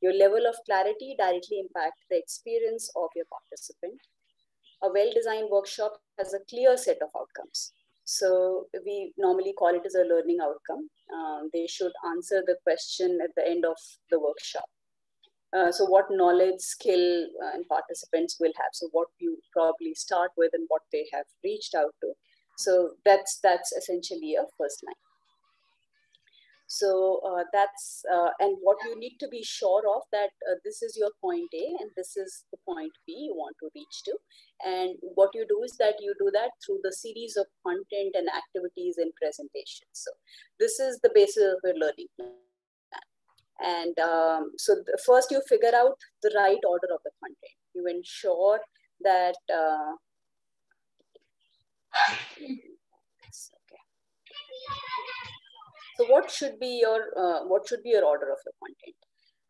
Your level of clarity directly impacts the experience of your participant. A well-designed workshop has a clear set of outcomes. So we normally call it as a learning outcome. Um, they should answer the question at the end of the workshop. Uh, so what knowledge, skill, uh, and participants will have. So what you probably start with and what they have reached out to. So that's that's essentially a first line. So uh, that's uh, and what you need to be sure of that uh, this is your point A and this is the point B you want to reach to. And what you do is that you do that through the series of content and activities and presentations. So this is the basis of your learning plan. And um, so first you figure out the right order of the content. You ensure that uh, okay. So what should be your uh, what should be your order of your content?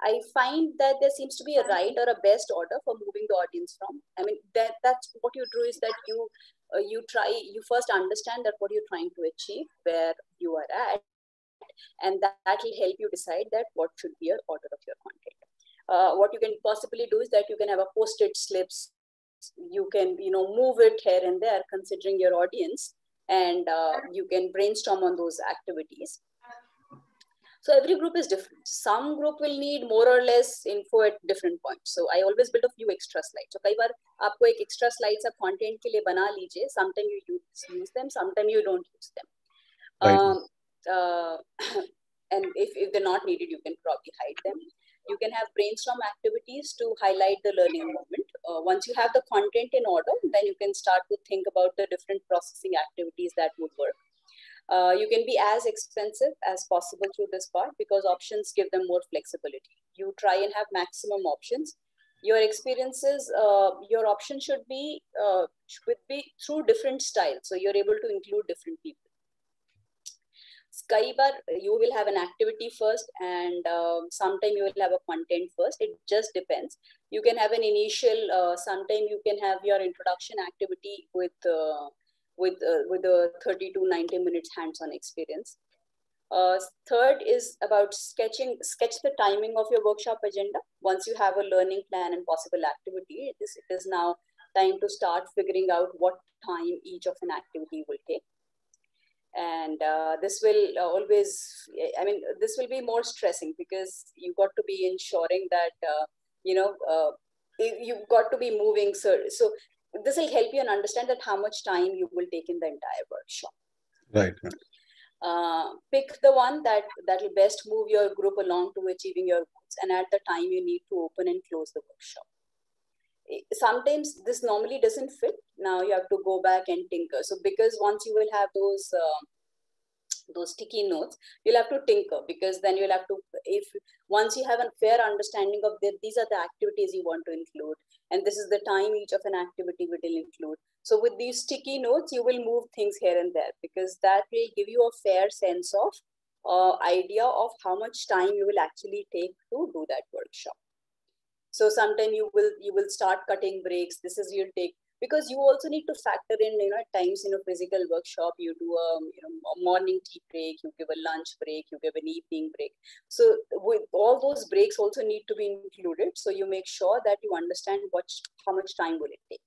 I find that there seems to be a right or a best order for moving the audience from. I mean, that that's what you do is that you uh, you try you first understand that what you're trying to achieve, where you are at, and that, that will help you decide that what should be your order of your content. Uh, what you can possibly do is that you can have a post-it slips. You can you know move it here and there considering your audience, and uh, you can brainstorm on those activities so every group is different. Some group will need more or less info at different points. So I always build a few extra slides. So कई बार आपको एक extra slides आप content के लिए बना लीजिए. Sometimes you use, use them, sometimes you don't use them. Right. Um, uh, and if, if they're not needed, you can probably hide them. You can have brainstorm activities to highlight the learning moment. Uh, once you have the content in order, then you can start to think about the different processing activities that would work. Uh, you can be as expensive as possible through this part because options give them more flexibility. You try and have maximum options. Your experiences, uh, your option should be uh, should be through different styles, so you're able to include different people. Skybar, you will have an activity first, and um, sometime you will have a content first. It just depends. You can have an initial. Uh, sometime you can have your introduction activity with uh, with uh, with a 30 to 90 minutes hands-on experience. Uh, third is about sketching, sketch the timing of your workshop agenda. Once you have a learning plan and possible activity, it is, it is now time to start figuring out what time each of an activity will take. And uh, this will always, I mean, this will be more stressing because you got to be ensuring that, uh, you know, uh, you've got to be moving. So, so this will help you and understand that how much time you will take in the entire workshop. Right. Uh, pick the one that that will best move your group along to achieving your goals, and at the time you need to open and close the workshop. Sometimes this normally doesn't fit. Now you have to go back and tinker. So because once you will have those. Uh, those sticky notes you'll have to tinker because then you'll have to if once you have a fair understanding of the, these are the activities you want to include and this is the time each of an activity will include. So with these sticky notes, you will move things here and there because that will give you a fair sense of uh, idea of how much time you will actually take to do that workshop. So sometime you will you will start cutting breaks. This is your take. Because you also need to factor in you know at times in a physical workshop you do a you know a morning tea break you give a lunch break you give an evening break. So with all those breaks also need to be included. So you make sure that you understand what how much time will it take.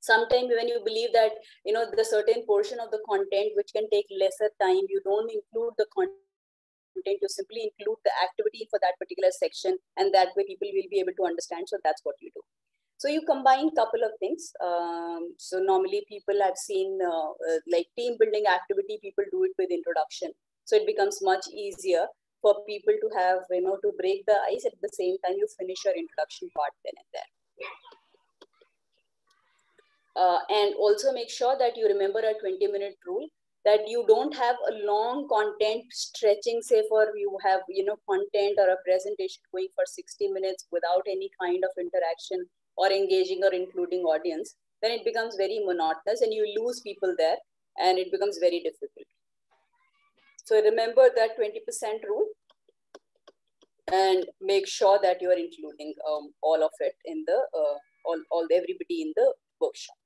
Sometimes when you believe that you know the certain portion of the content which can take lesser time you don't include the content you simply include the activity for that particular section and that way people will be able to understand so that's what you do so you combine couple of things. Um, so normally people have seen uh, uh, like team building activity, people do it with introduction. So it becomes much easier for people to have, you know, to break the ice at the same time you finish your introduction part then and there. Uh, and also make sure that you remember a 20 minute rule that you don't have a long content stretching say for you have you know content or a presentation going for 60 minutes without any kind of interaction or engaging or including audience, then it becomes very monotonous and you lose people there and it becomes very difficult. So remember that 20% rule and make sure that you are including um, all of it in the, uh, all, all everybody in the workshop.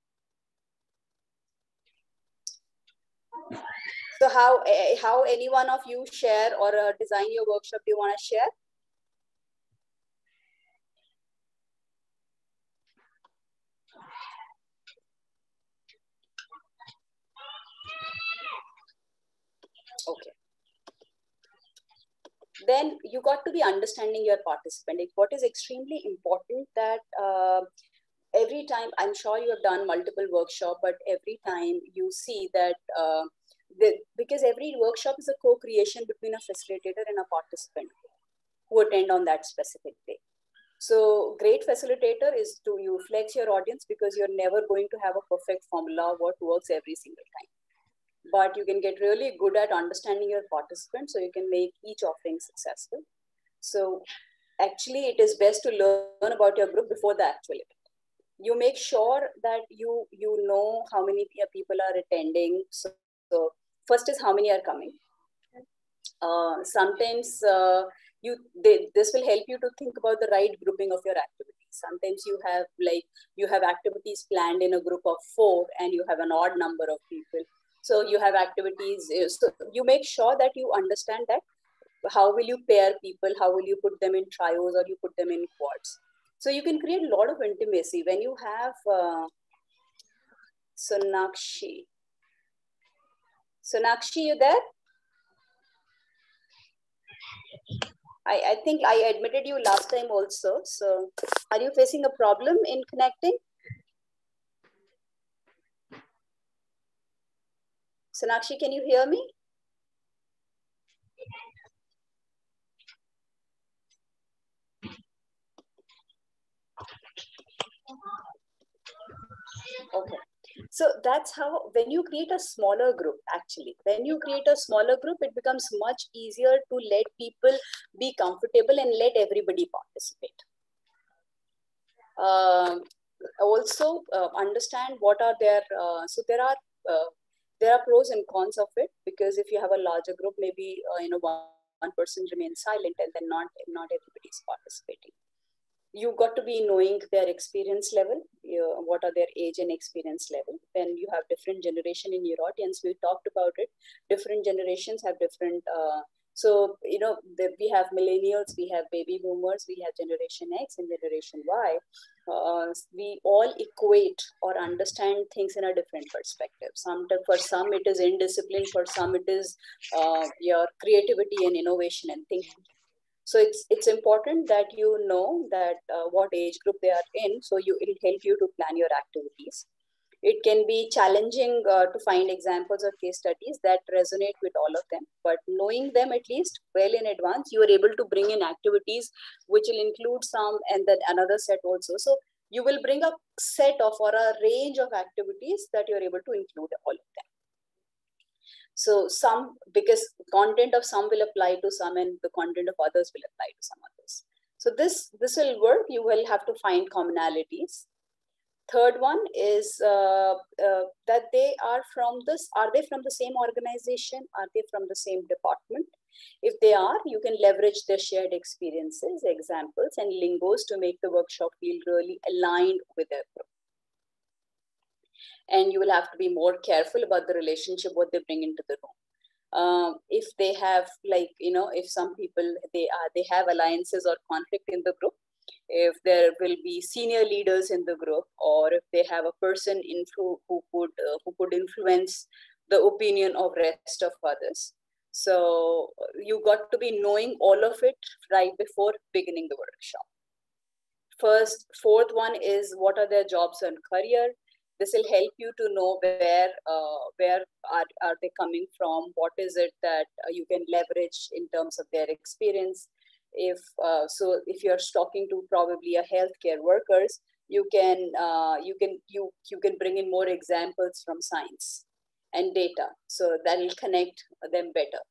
So how, eh, how any one of you share or uh, design your workshop you want to share? Okay. Then you got to be understanding your participant. What is extremely important that uh, every time, I'm sure you have done multiple workshop, but every time you see that, uh, the, because every workshop is a co-creation between a facilitator and a participant who attend on that specific day. So great facilitator is to you flex your audience because you're never going to have a perfect formula what works every single time but you can get really good at understanding your participants so you can make each offering successful. So actually it is best to learn about your group before the actual event. You make sure that you you know how many people are attending. So, so first is how many are coming. uh, sometimes uh, you they, this will help you to think about the right grouping of your activities sometimes you have like you have activities planned in a group of four and you have an odd number of people so you have activities uh, so you make sure that you understand that how will you pair people how will you put them in trios or you put them in quads so you can create a lot of intimacy when you have uh, sonakshi sonakshi you there I, I think I admitted you last time also. So are you facing a problem in connecting? Sonakshi, can you hear me? Okay. So that's how, when you create a smaller group, actually, when you create a smaller group, it becomes much easier to let people be comfortable and let everybody participate. Uh, also, uh, understand what are their, uh, so there are, uh, there are pros and cons of it because if you have a larger group, maybe, uh, you know, one, one person remains silent and then not, not everybody is participating you got to be knowing their experience level what are their age and experience level. When you have different generation in your audience. We talked about it. Different generations have different uh, so you know the, we have millennials we have baby boomers we have generation x and generation y. Uh, we all equate or understand things in a different perspective. Some for some it is indiscipline for some it is uh, your creativity and innovation and thinking so it's it's important that you know that uh, what age group they are in so you it'll help you to plan your activities. It can be challenging uh, to find examples or case studies that resonate with all of them but knowing them at least well in advance you are able to bring in activities which will include some and then another set also. So you will bring a set of or a range of activities that you're able to include all of them so some, because content of some will apply to some and the content of others will apply to some others. So this, this will work. You will have to find commonalities. Third one is uh, uh, that they are from this, are they from the same organization? Are they from the same department? If they are, you can leverage their shared experiences, examples, and lingos to make the workshop feel really aligned with their and you will have to be more careful about the relationship what they bring into the room. Um, if they have like you know if some people they are they have alliances or conflict in the group if there will be senior leaders in the group or if they have a person influ- who could uh, who could influence the opinion of rest of others. So you got to be knowing all of it right before beginning the workshop. First fourth one is what are their jobs and career this will help you to know where uh, where are, are they coming from what is it that uh, you can leverage in terms of their experience. If uh, so if you're talking to probably a healthcare workers you can uh, you can you you can bring in more examples from science and data. So that will connect them better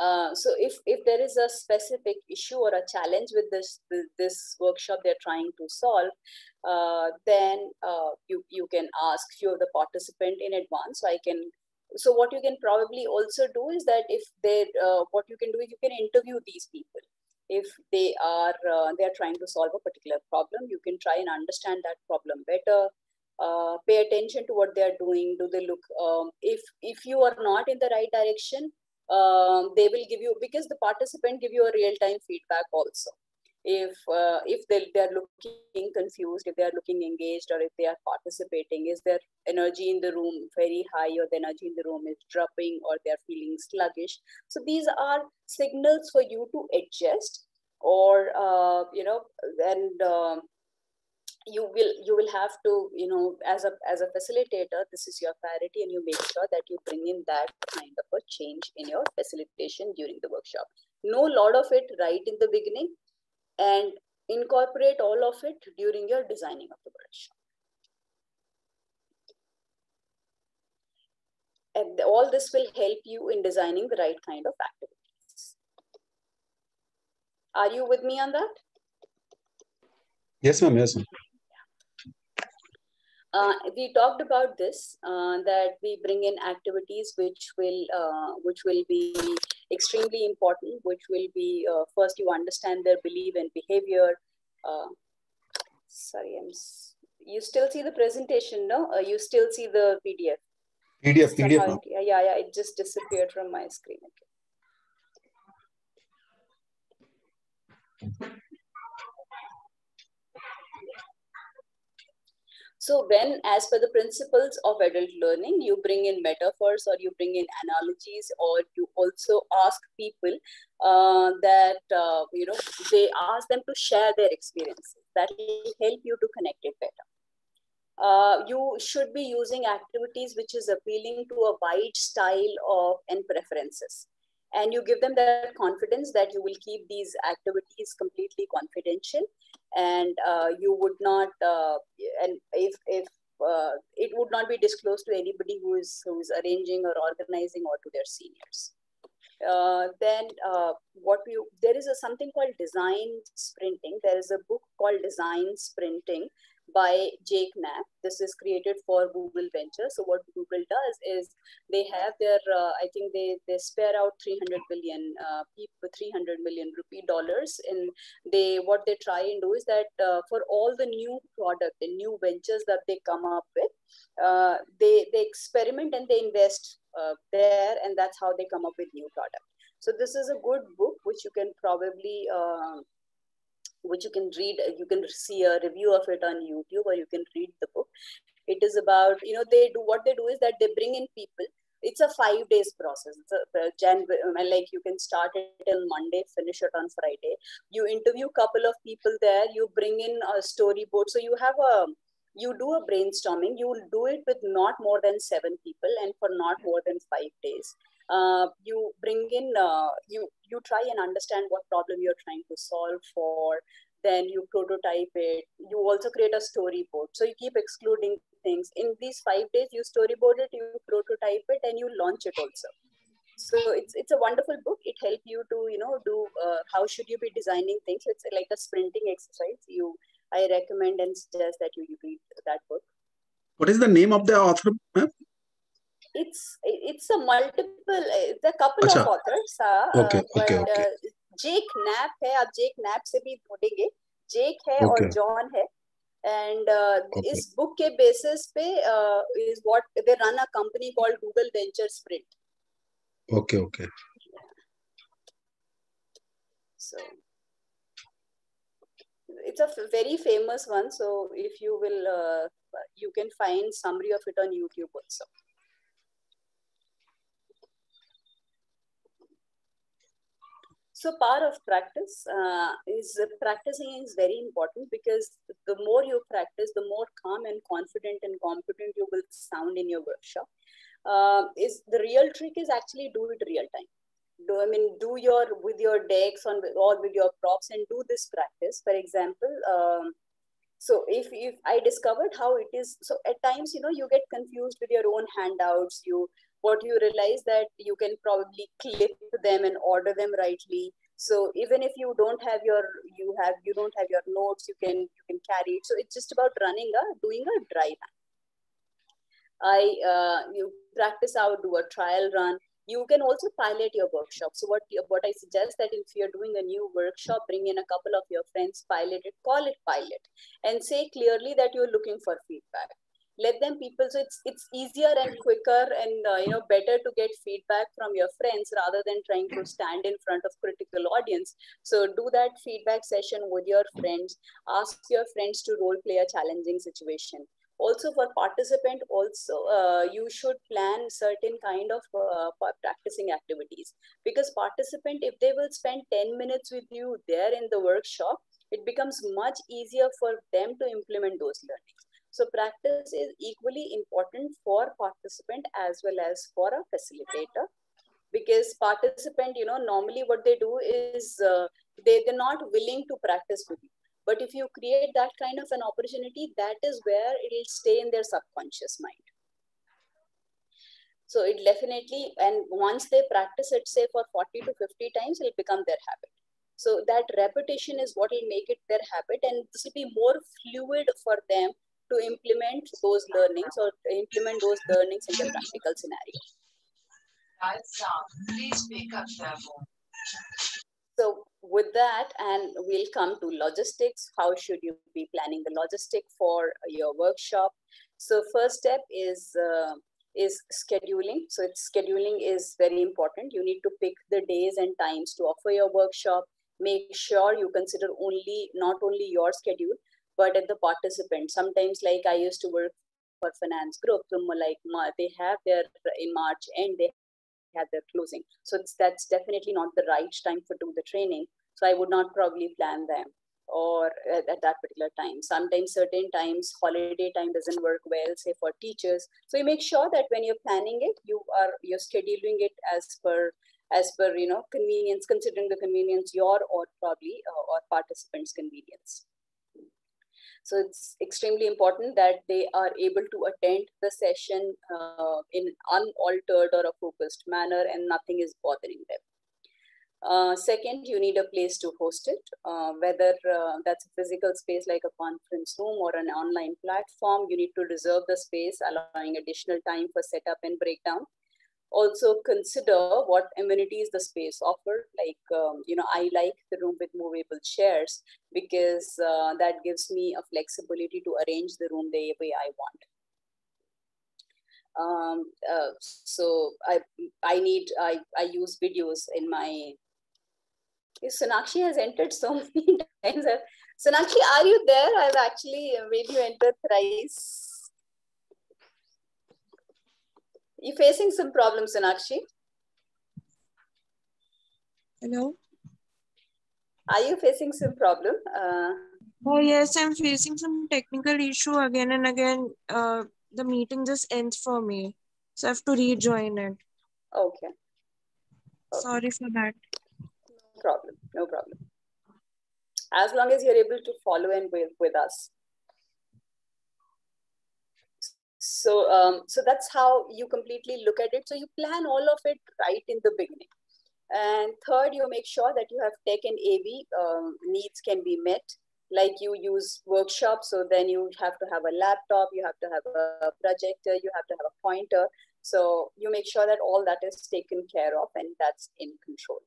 uh, so if, if there is a specific issue or a challenge with this this workshop they're trying to solve, uh, then uh, you you can ask few of the participant in advance. So I can. So what you can probably also do is that if they uh, what you can do is you can interview these people. If they are uh, they are trying to solve a particular problem, you can try and understand that problem better. pay attention to what they are doing. Do they look? Um, if if you are not in the right direction, um, they will give you because the participant give you a real time feedback also. If uh, if they, they are looking confused if they are looking engaged or if they are participating is their energy in the room very high or the energy in the room is dropping or they are feeling sluggish. So these are signals for you to adjust or uh, you know and uh, you will you will have to you know as a as a facilitator this is your priority and you make sure that you bring in that kind of a change in your facilitation during the workshop. Know a lot of it right in the beginning and incorporate all of it during your designing of the workshop. And all this will help you in designing the right kind of activities. Are you with me on that? Yes ma'am yes ma'am Uh, we talked about this uh, that we bring in activities which will uh, which will be extremely important which will be uh, first you understand their belief and behavior uh, sorry i'm you still see the presentation no uh, you still see the pdf PDF, PDF. Somehow yeah yeah yeah it just disappeared from my screen okay. So when, as per the principles of adult learning, you bring in metaphors or you bring in analogies or you also ask people uh, that, uh, you know, they ask them to share their experiences. That will help you to connect it better. Uh, you should be using activities which is appealing to a wide style of and preferences and you give them that confidence that you will keep these activities completely confidential and uh, you would not uh, and if if uh, it would not be disclosed to anybody who is who is arranging or organizing or to their seniors. Uh, then uh, what you there is a something called design sprinting. There is a book called design sprinting by Jake Knapp. This is created for Google Ventures. So what Google does is they have their, uh, I think they they spare out 300 billion uh, people, 300 million rupee dollars, and they what they try and do is that uh, for all the new product and new ventures that they come up with, uh, they they experiment and they invest uh, there, and that's how they come up with new product. So this is a good book which you can probably. Uh, which you can read you can see a review of it on youtube or you can read the book. It is about you know they do what they do is that they bring in people. It's a five days process. It's a, a Jan, like you can start it on monday finish it on friday. You interview a couple of people there you bring in a storyboard. So you have a you do a brainstorming. You will do it with not more than seven people and for not more than five days uh, you bring in uh, you you try and understand what problem you're trying to solve for then you prototype it. You also create a storyboard. So you keep excluding things. In these five days you storyboard it you prototype it and you launch it also. So it's it's a wonderful book. It helps you to you know do uh, how should you be designing things? It's like a sprinting exercise. You i recommend and suggest that you, you read that book. What is the name of the author? ma'am? it's it's a multiple it's a couple अच्छा. of authors uh, Okay, uh, okay, but, okay. uh, Jake Knapp है आप जेक nap से भी ढूंढेंगे जेक है और Okay. John है and Okay. इस बुक के बेसिस पे is what they run a company called Google venture sprint Okay, okay. so it's a f- very famous one so if you will uh, you can find summary of it on youtube also so part of practice uh, is uh, practicing is very important because the more you practice the more calm and confident and competent you will sound in your workshop. Uh, is the real trick is actually do it real time. Do i mean do your with your decks on or with your props and do this practice. For example um, so if, if i discovered how it is so at times you know you get confused with your own handouts. You what you realize that you can probably clip them and order them rightly. So even if you don't have your you have you don't have your notes you can you can carry it. So it's just about running a doing a dry run. I uh, you practice out do a trial run. You can also pilot your workshop. So what what i suggest that if you're doing a new workshop bring in a couple of your friends pilot it call it pilot and say clearly that you're looking for feedback let them people so it's it's easier and quicker and uh, you know better to get feedback from your friends rather than trying to stand in front of critical audience. So do that feedback session with your friends. Ask your friends to role play a challenging situation. Also for participant also uh, you should plan certain kind of uh, practicing activities. Because participant if they will spend 10 minutes with you there in the workshop it becomes much easier for them to implement those learnings so practice is equally important for participant as well as for a facilitator. Because participant you know normally what they do is uh, they, they're not willing to practice with you. But if you create that kind of an opportunity that is where it will stay in their subconscious mind. So it definitely and once they practice it say for 40 to 50 times it'll become their habit. So that repetition is what will make it their habit and this will be more fluid for them to implement those learnings or implement those learnings in the practical scenario. Please pick up So with that, and we'll come to logistics. How should you be planning the logistic for your workshop? So first step is uh, is scheduling. So it's scheduling is very important. You need to pick the days and times to offer your workshop. Make sure you consider only not only your schedule, but at the participant. Sometimes, like I used to work for finance group, so like they have their in March and they have their closing. So that's definitely not the right time for do the training. So I would not probably plan them or at, at, that particular time. Sometimes certain times holiday time doesn't work well, say for teachers. So you make sure that when you're planning it, you are you're scheduling it as per as per you know convenience, considering the convenience your or probably uh, or participants' convenience. So it's extremely important that they are able to attend the session uh, in unaltered or a focused manner and nothing is bothering them. Uh, second, you need a place to host it, uh, whether uh, that's a physical space like a conference room or an online platform. You need to reserve the space, allowing additional time for setup and breakdown. Also consider what amenities the space offer. Like, um, you know, I like the room with movable chairs because uh, that gives me a flexibility to arrange the room the way I want. Um, uh, so I I need I I use videos in my Sonakshi has entered so many times. Sonakshi, are you there? I've actually made you enter thrice. You facing some problems, Sonakshi? Hello. Are you facing some problem? Uh, oh yes, I'm facing some technical issue again and again. Uh, the meeting just ends for me, so I have to rejoin it. Okay. okay. Sorry for that No problem. No problem. As long as you're able to follow and with, with us. So, um, so that's how you completely look at it. So you plan all of it right in the beginning. And third, you make sure that you have and AV um, needs can be met. Like you use workshops, so then you have to have a laptop, you have to have a projector, you have to have a pointer. So you make sure that all that is taken care of and that's in control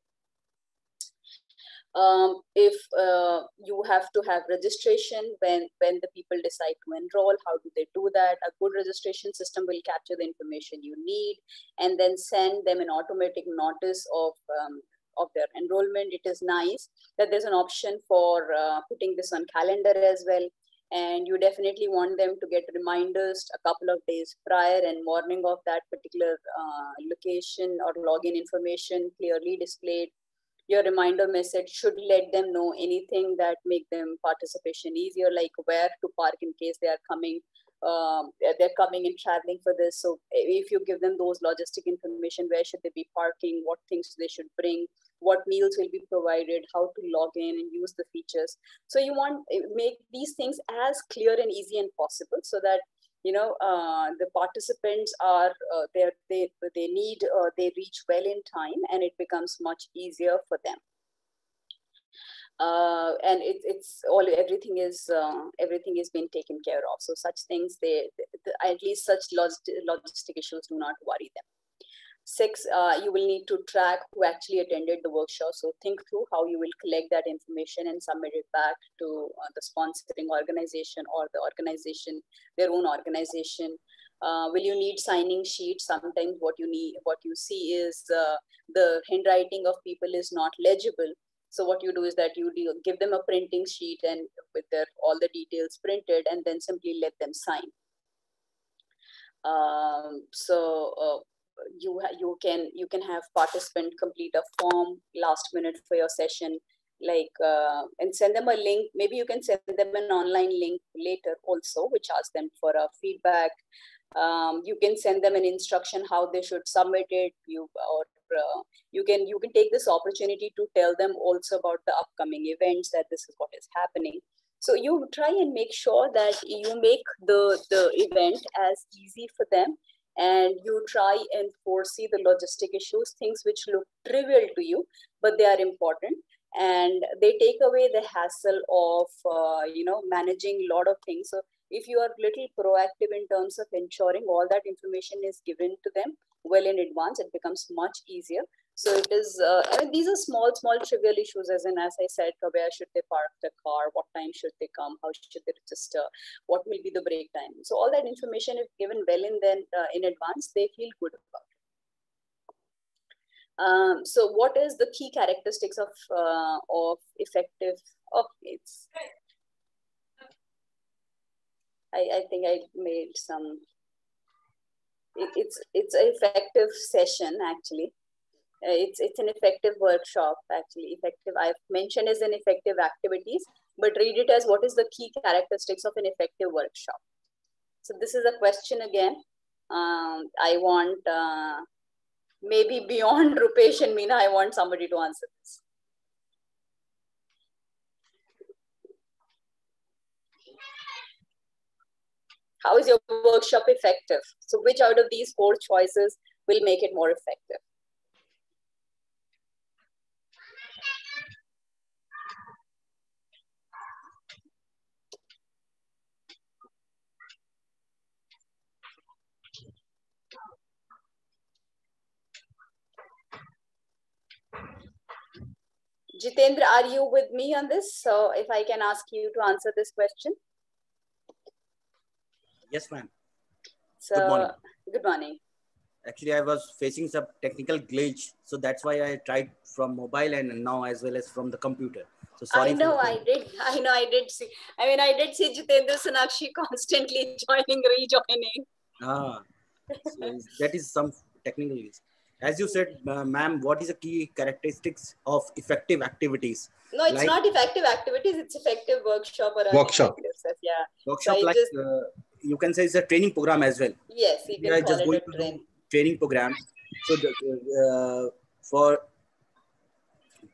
um, if uh, you have to have registration when when the people decide to enroll how do they do that? A good registration system will capture the information you need and then send them an automatic notice of um, of their enrollment. It is nice that there's an option for uh, putting this on calendar as well. And you definitely want them to get reminders a couple of days prior and warning of that particular uh, location or login information clearly displayed your reminder message should let them know anything that make them participation easier like where to park in case they are coming um, they're coming and traveling for this. So if you give them those logistic information where should they be parking what things they should bring what meals will be provided how to log in and use the features. So you want eh, make these things as clear and easy and possible so that you know uh, the participants are uh, they they need uh, they reach well in time and it becomes much easier for them. Uh, and it, it's all everything is uh, everything is being taken care of. So such things they, they at least such logistic issues do not worry them Six, uh, you will need to track who actually attended the workshop. So think through how you will collect that information and submit it back to uh, the sponsoring organization or the organization, their own organization. Uh, will you need signing sheets? Sometimes what you need, what you see is uh, the handwriting of people is not legible. So what you do is that you give them a printing sheet and with their all the details printed, and then simply let them sign. Um, so uh, you you can you can have participant complete a form last minute for your session like uh, and send them a link. Maybe you can send them an online link later also which asks them for a feedback. Um, you can send them an instruction how they should submit it. You or uh, you can you can take this opportunity to tell them also about the upcoming events that this is what is happening. So you try and make sure that you make the the event as easy for them and you try and foresee the logistic issues, things which look trivial to you, but they are important. And they take away the hassle of, uh, you know, managing a lot of things. So if you are little proactive in terms of ensuring all that information is given to them well in advance, it becomes much easier. So it is, uh, I mean, these are small, small trivial issues as in, as I said, where should they park the car? What time should they come? How should they register? What will be the break time? So all that information if given well in then uh, in advance, they feel good about it. Um, so what is the key characteristics of, uh, of effective, oh, it's, I, I think I made some, it, it's, it's an effective session actually. It's it's an effective workshop actually. Effective i've mentioned as an effective activities but read it as what is the key characteristics of an effective workshop. So this is a question again. Um, i want uh, maybe beyond rupesh and meena i want somebody to answer this. How is your workshop effective? So which out of these four choices will make it more effective Jitendra, are you with me on this? So if I can ask you to answer this question. Yes, ma'am. So, Good morning. Good morning. Actually, I was facing some technical glitch, so that's why I tried from mobile and now as well as from the computer. So sorry. I know, I did. I know, I did see. I mean, I did see Jitendra Sonakshi constantly joining, rejoining. Ah, so that is some technical glitch. As you said, uh, ma'am, what is the key characteristics of effective activities? No, it's Like- not effective activities. It's effective workship or Workshop. Yeah. Workshop I like just- uh, you can say it's a training program as well. Yes, you we can are just going to train. training program. So the, uh, for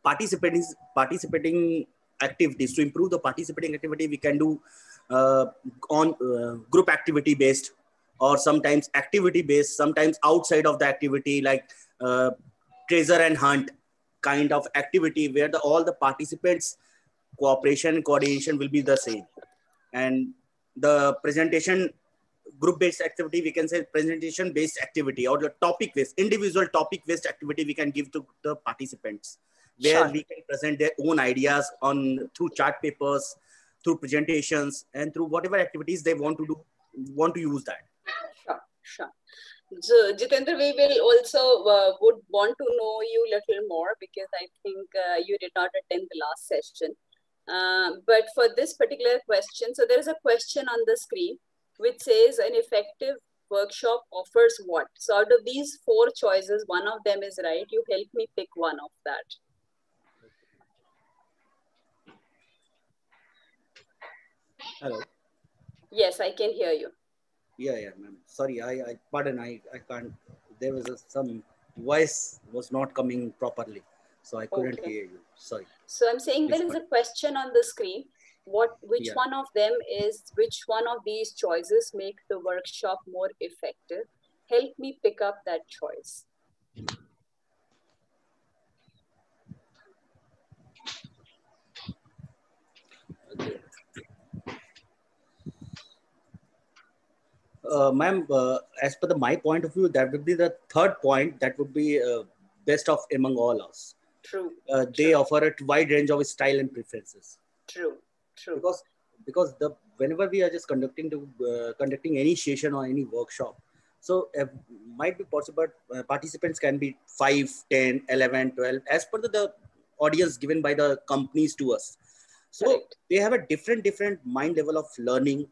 participating participating activities to improve the participating activity, we can do uh, on uh, group activity based or sometimes activity based, sometimes outside of the activity like uh, treasure and hunt kind of activity where the, all the participants cooperation coordination will be the same and the presentation group based activity we can say presentation based activity or the topic based individual topic based activity we can give to the participants where Sure. we can present their own ideas on through chart papers through presentations and through whatever activities they want to do want to use that. So, Jitendra, we will also uh, would want to know you a little more because I think uh, you did not attend the last session. Uh, but for this particular question, so there is a question on the screen which says an effective workshop offers what? So out of these four choices, one of them is right. You help me pick one of that. hello Yes, I can hear you. Yeah yeah ma'am sorry i i pardon i i can't there was a, some voice was not coming properly so i couldn't Okay. hear you sorry So I'm saying there Please is a question on the screen. What, which Yeah. one of them is, which one of these choices make the workshop more effective? Help me pick up that choice. Uh, ma'am, uh, as per the my point of view, that would be the third point. That would be uh, best of among all us. True, Uh, they offer a wide range of style and preferences true, true. because because the whenever we are just conducting the uh, conducting any session or any workshop, so uh, might be possible uh, participants can be 5, 10, 11, 12 as per the, the audience given by the companies to us. So Correct. they have a different different mind level of learning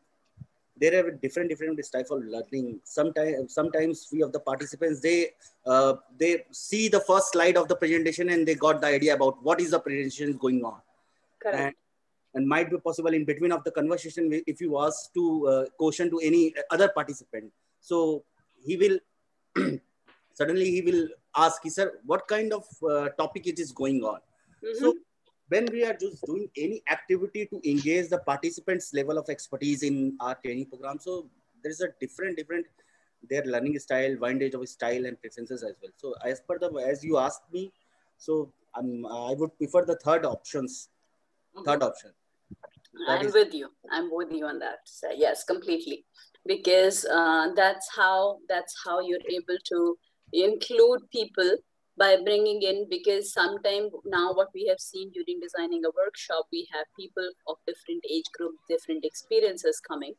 they are different different type of learning sometimes sometimes few of the participants they uh, they see the first slide of the presentation and they got the idea about what is the presentation going on Correct. and might be possible in between of the conversation if you ask to uh, question to any other participant so he will suddenly he will ask said what kind of uh, topic it is going on Mhm. so when we are just doing any activity to engage the participants level of expertise in our training program so there is a different different their learning style windage of style and preferences as well so as per the as you asked me so um, i would prefer the third options third option That I'm is- with you. I'm with you on that. So, yes, completely. Because uh, that's how that's how you're able to include people by bringing in. Because sometimes now what we have seen during designing a workshop, we have people of different age groups, different experiences coming.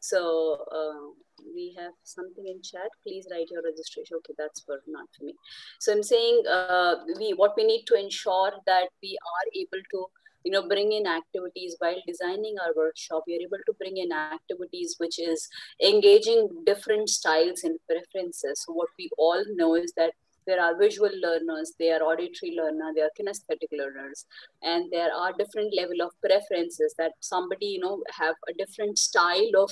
So uh, we have something in chat. Please write your registration. Okay, that's for not for me. So I'm saying uh, we what we need to ensure that we are able to you know bring in activities while designing our workshop we are able to bring in activities which is engaging different styles and preferences so what we all know is that there are visual learners there are auditory learners there are kinesthetic learners and there are different level of preferences that somebody you know have a different style of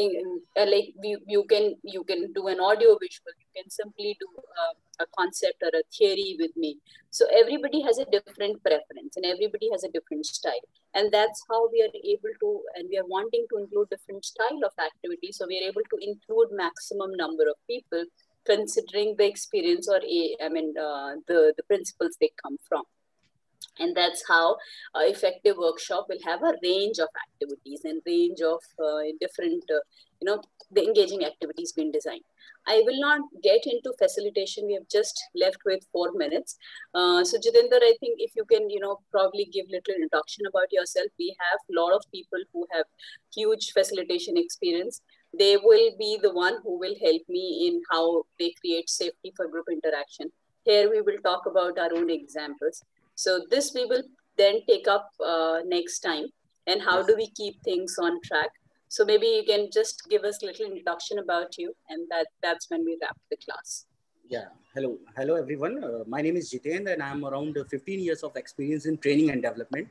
uh, like you, you can you can do an audio visual you can simply do uh, a concept or a theory with me. So everybody has a different preference and everybody has a different style. And that's how we are able to and we are wanting to include different style of activity. So we are able to include maximum number of people considering the experience or a i mean uh, the the principles they come from. And that's how effective workshop will have a range of activities and range of uh, different uh, you know the engaging activities being designed. I will not get into facilitation. We have just left with four minutes. Uh, so jitendra i think if you can you know probably give little introduction about yourself. We have a lot of people who have huge facilitation experience they will be the one who will help me in how they create safety for group interaction here we will talk about our own examples so this we will then take up uh, next time. And how do we keep things on track? So maybe you can just give us a little introduction about you, and that that's when we wrap the class. Yeah. Hello. Hello, everyone. Uh, my name is Jitendra and I'm around uh, 15 years of experience in training and development.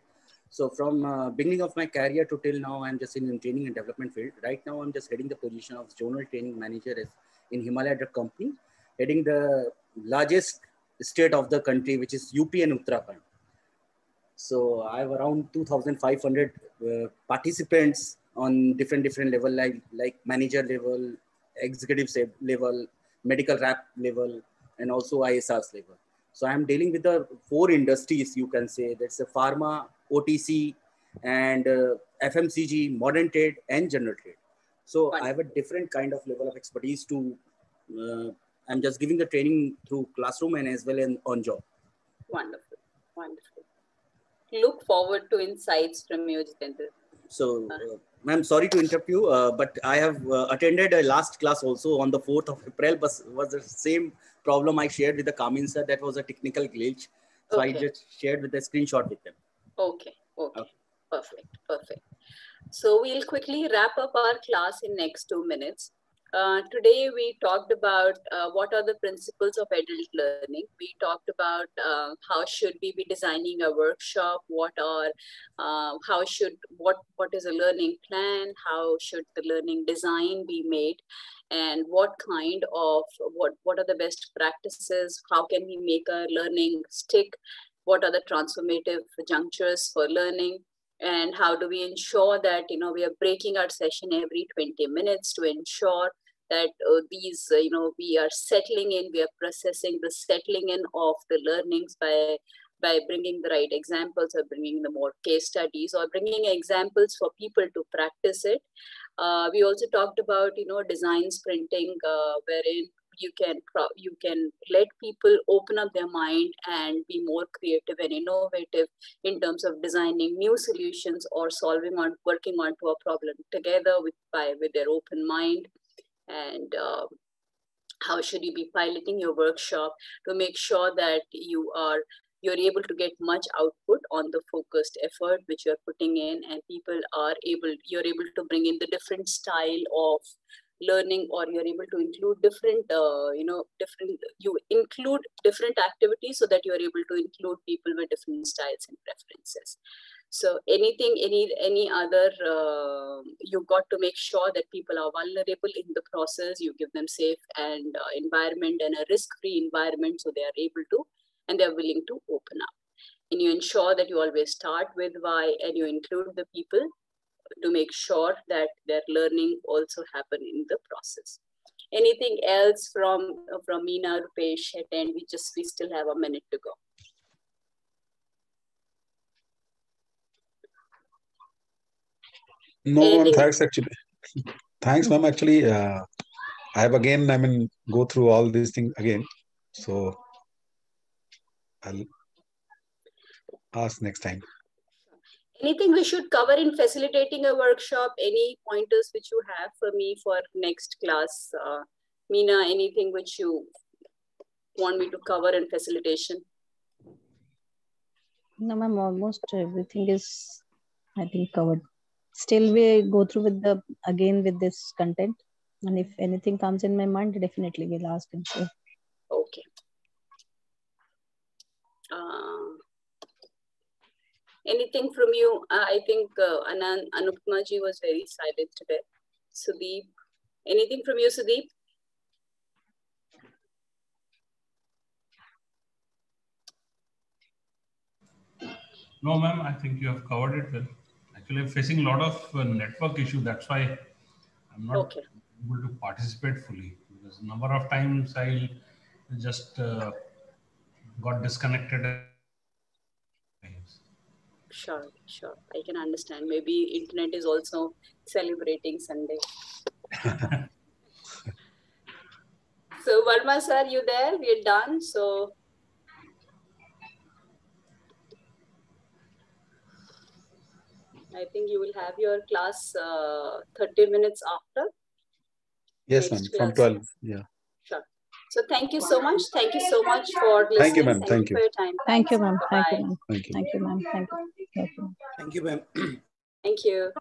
So from uh, beginning of my career to till now, I'm just in, in training and development field. Right now, I'm just heading the position of zonal training manager in Himalaya Drug Company, heading the largest state of the country, which is UP and Uttarakhand. So I have around 2,500 uh, participants on different different level, like like manager level, executive level, medical rep level, and also ISRs level. So I'm dealing with the four industries, you can say. That's a pharma, OTC, and uh, FMCG, modern trade, and general trade. So I have a different kind of level of expertise to. Uh, I'm just giving the training through classroom and as well as on job. Wonderful, wonderful. Look forward to insights from you, Jitendra. So, uh, ma'am, sorry to interrupt you, uh, but I have uh, attended a last class also on the 4th of April, but was the same problem I shared with the Kamin sir. That was a technical glitch. So I just shared with the screenshot with them. Okay, okay, perfect, perfect. So we'll quickly wrap up our class in next two minutes. Uh, today we talked about uh, what are the principles of adult learning. We talked about uh, how should we be designing a workshop. What are uh, how should what what is a learning plan? How should the learning design be made? And what kind of what what are the best practices? How can we make a learning stick? What are the transformative junctures for learning? and how do we ensure that you know we are breaking our session every 20 minutes to ensure that uh, these uh, you know we are settling in we are processing the settling in of the learnings by by bringing the right examples or bringing the more case studies or bringing examples for people to practice it uh, we also talked about you know design sprinting uh, wherein you can you can let people open up their mind and be more creative and innovative in terms of designing new solutions or solving on working onto a problem together with by with their open mind. And uh, how should you be piloting your workshop to make sure that you are you're able to get much output on the focused effort which you're putting in and people are able you're able to bring in the different style of learning or you're able to include different uh, you know different you include different activities so that you're able to include people with different styles and preferences. So anything any any other uh, you got to make sure that people are vulnerable in the process you give them safe and uh, environment and a risk free environment so they are able to and they're willing to open up. And you ensure that you always start with why and you include the people to make sure that their learning also happen in the process anything else from from Meena, Rupesh, and we just we still have a minute to go. No. Anything- Thanks, actually. Thanks, ma'am. Actually, uh, I have again, I mean, go through all these things again. So I'll ask next time. Anything we should cover in facilitating a workshop? Any pointers which you have for me for next class? Uh, Meena, anything which you want me to cover in facilitation? No, ma'am, almost everything is, I think, covered. Still, we go through with the, again with this content. And if anything comes in my mind, definitely we'll ask and say. Okay. Uh, anything from you? Uh, I think uh, Anand Anupama ji was very silent today. Sudeep, anything from you, Sudeep? No, ma'am, I think you have covered it well. Actually, I'm facing a lot of uh, network issue. That's why I'm not Okay. able to participate fully because number of times I just uh, got disconnected. Sure, sure. I can understand. Maybe internet is also celebrating Sunday. so Verma sir, you there? We're done. So I think you will have your class uh, 30 minutes after. Yes, ma'am. From 12. Yeah. Sure. So thank you so much. Thank you so much for listening. Thank you, ma'am. Thank you. for your time. Thank you, ma'am. Thank Bye. you, ma'am. Thank you. Thank you, ma'am. Thank you. Thank you. Thank you, ma'am. Thank you.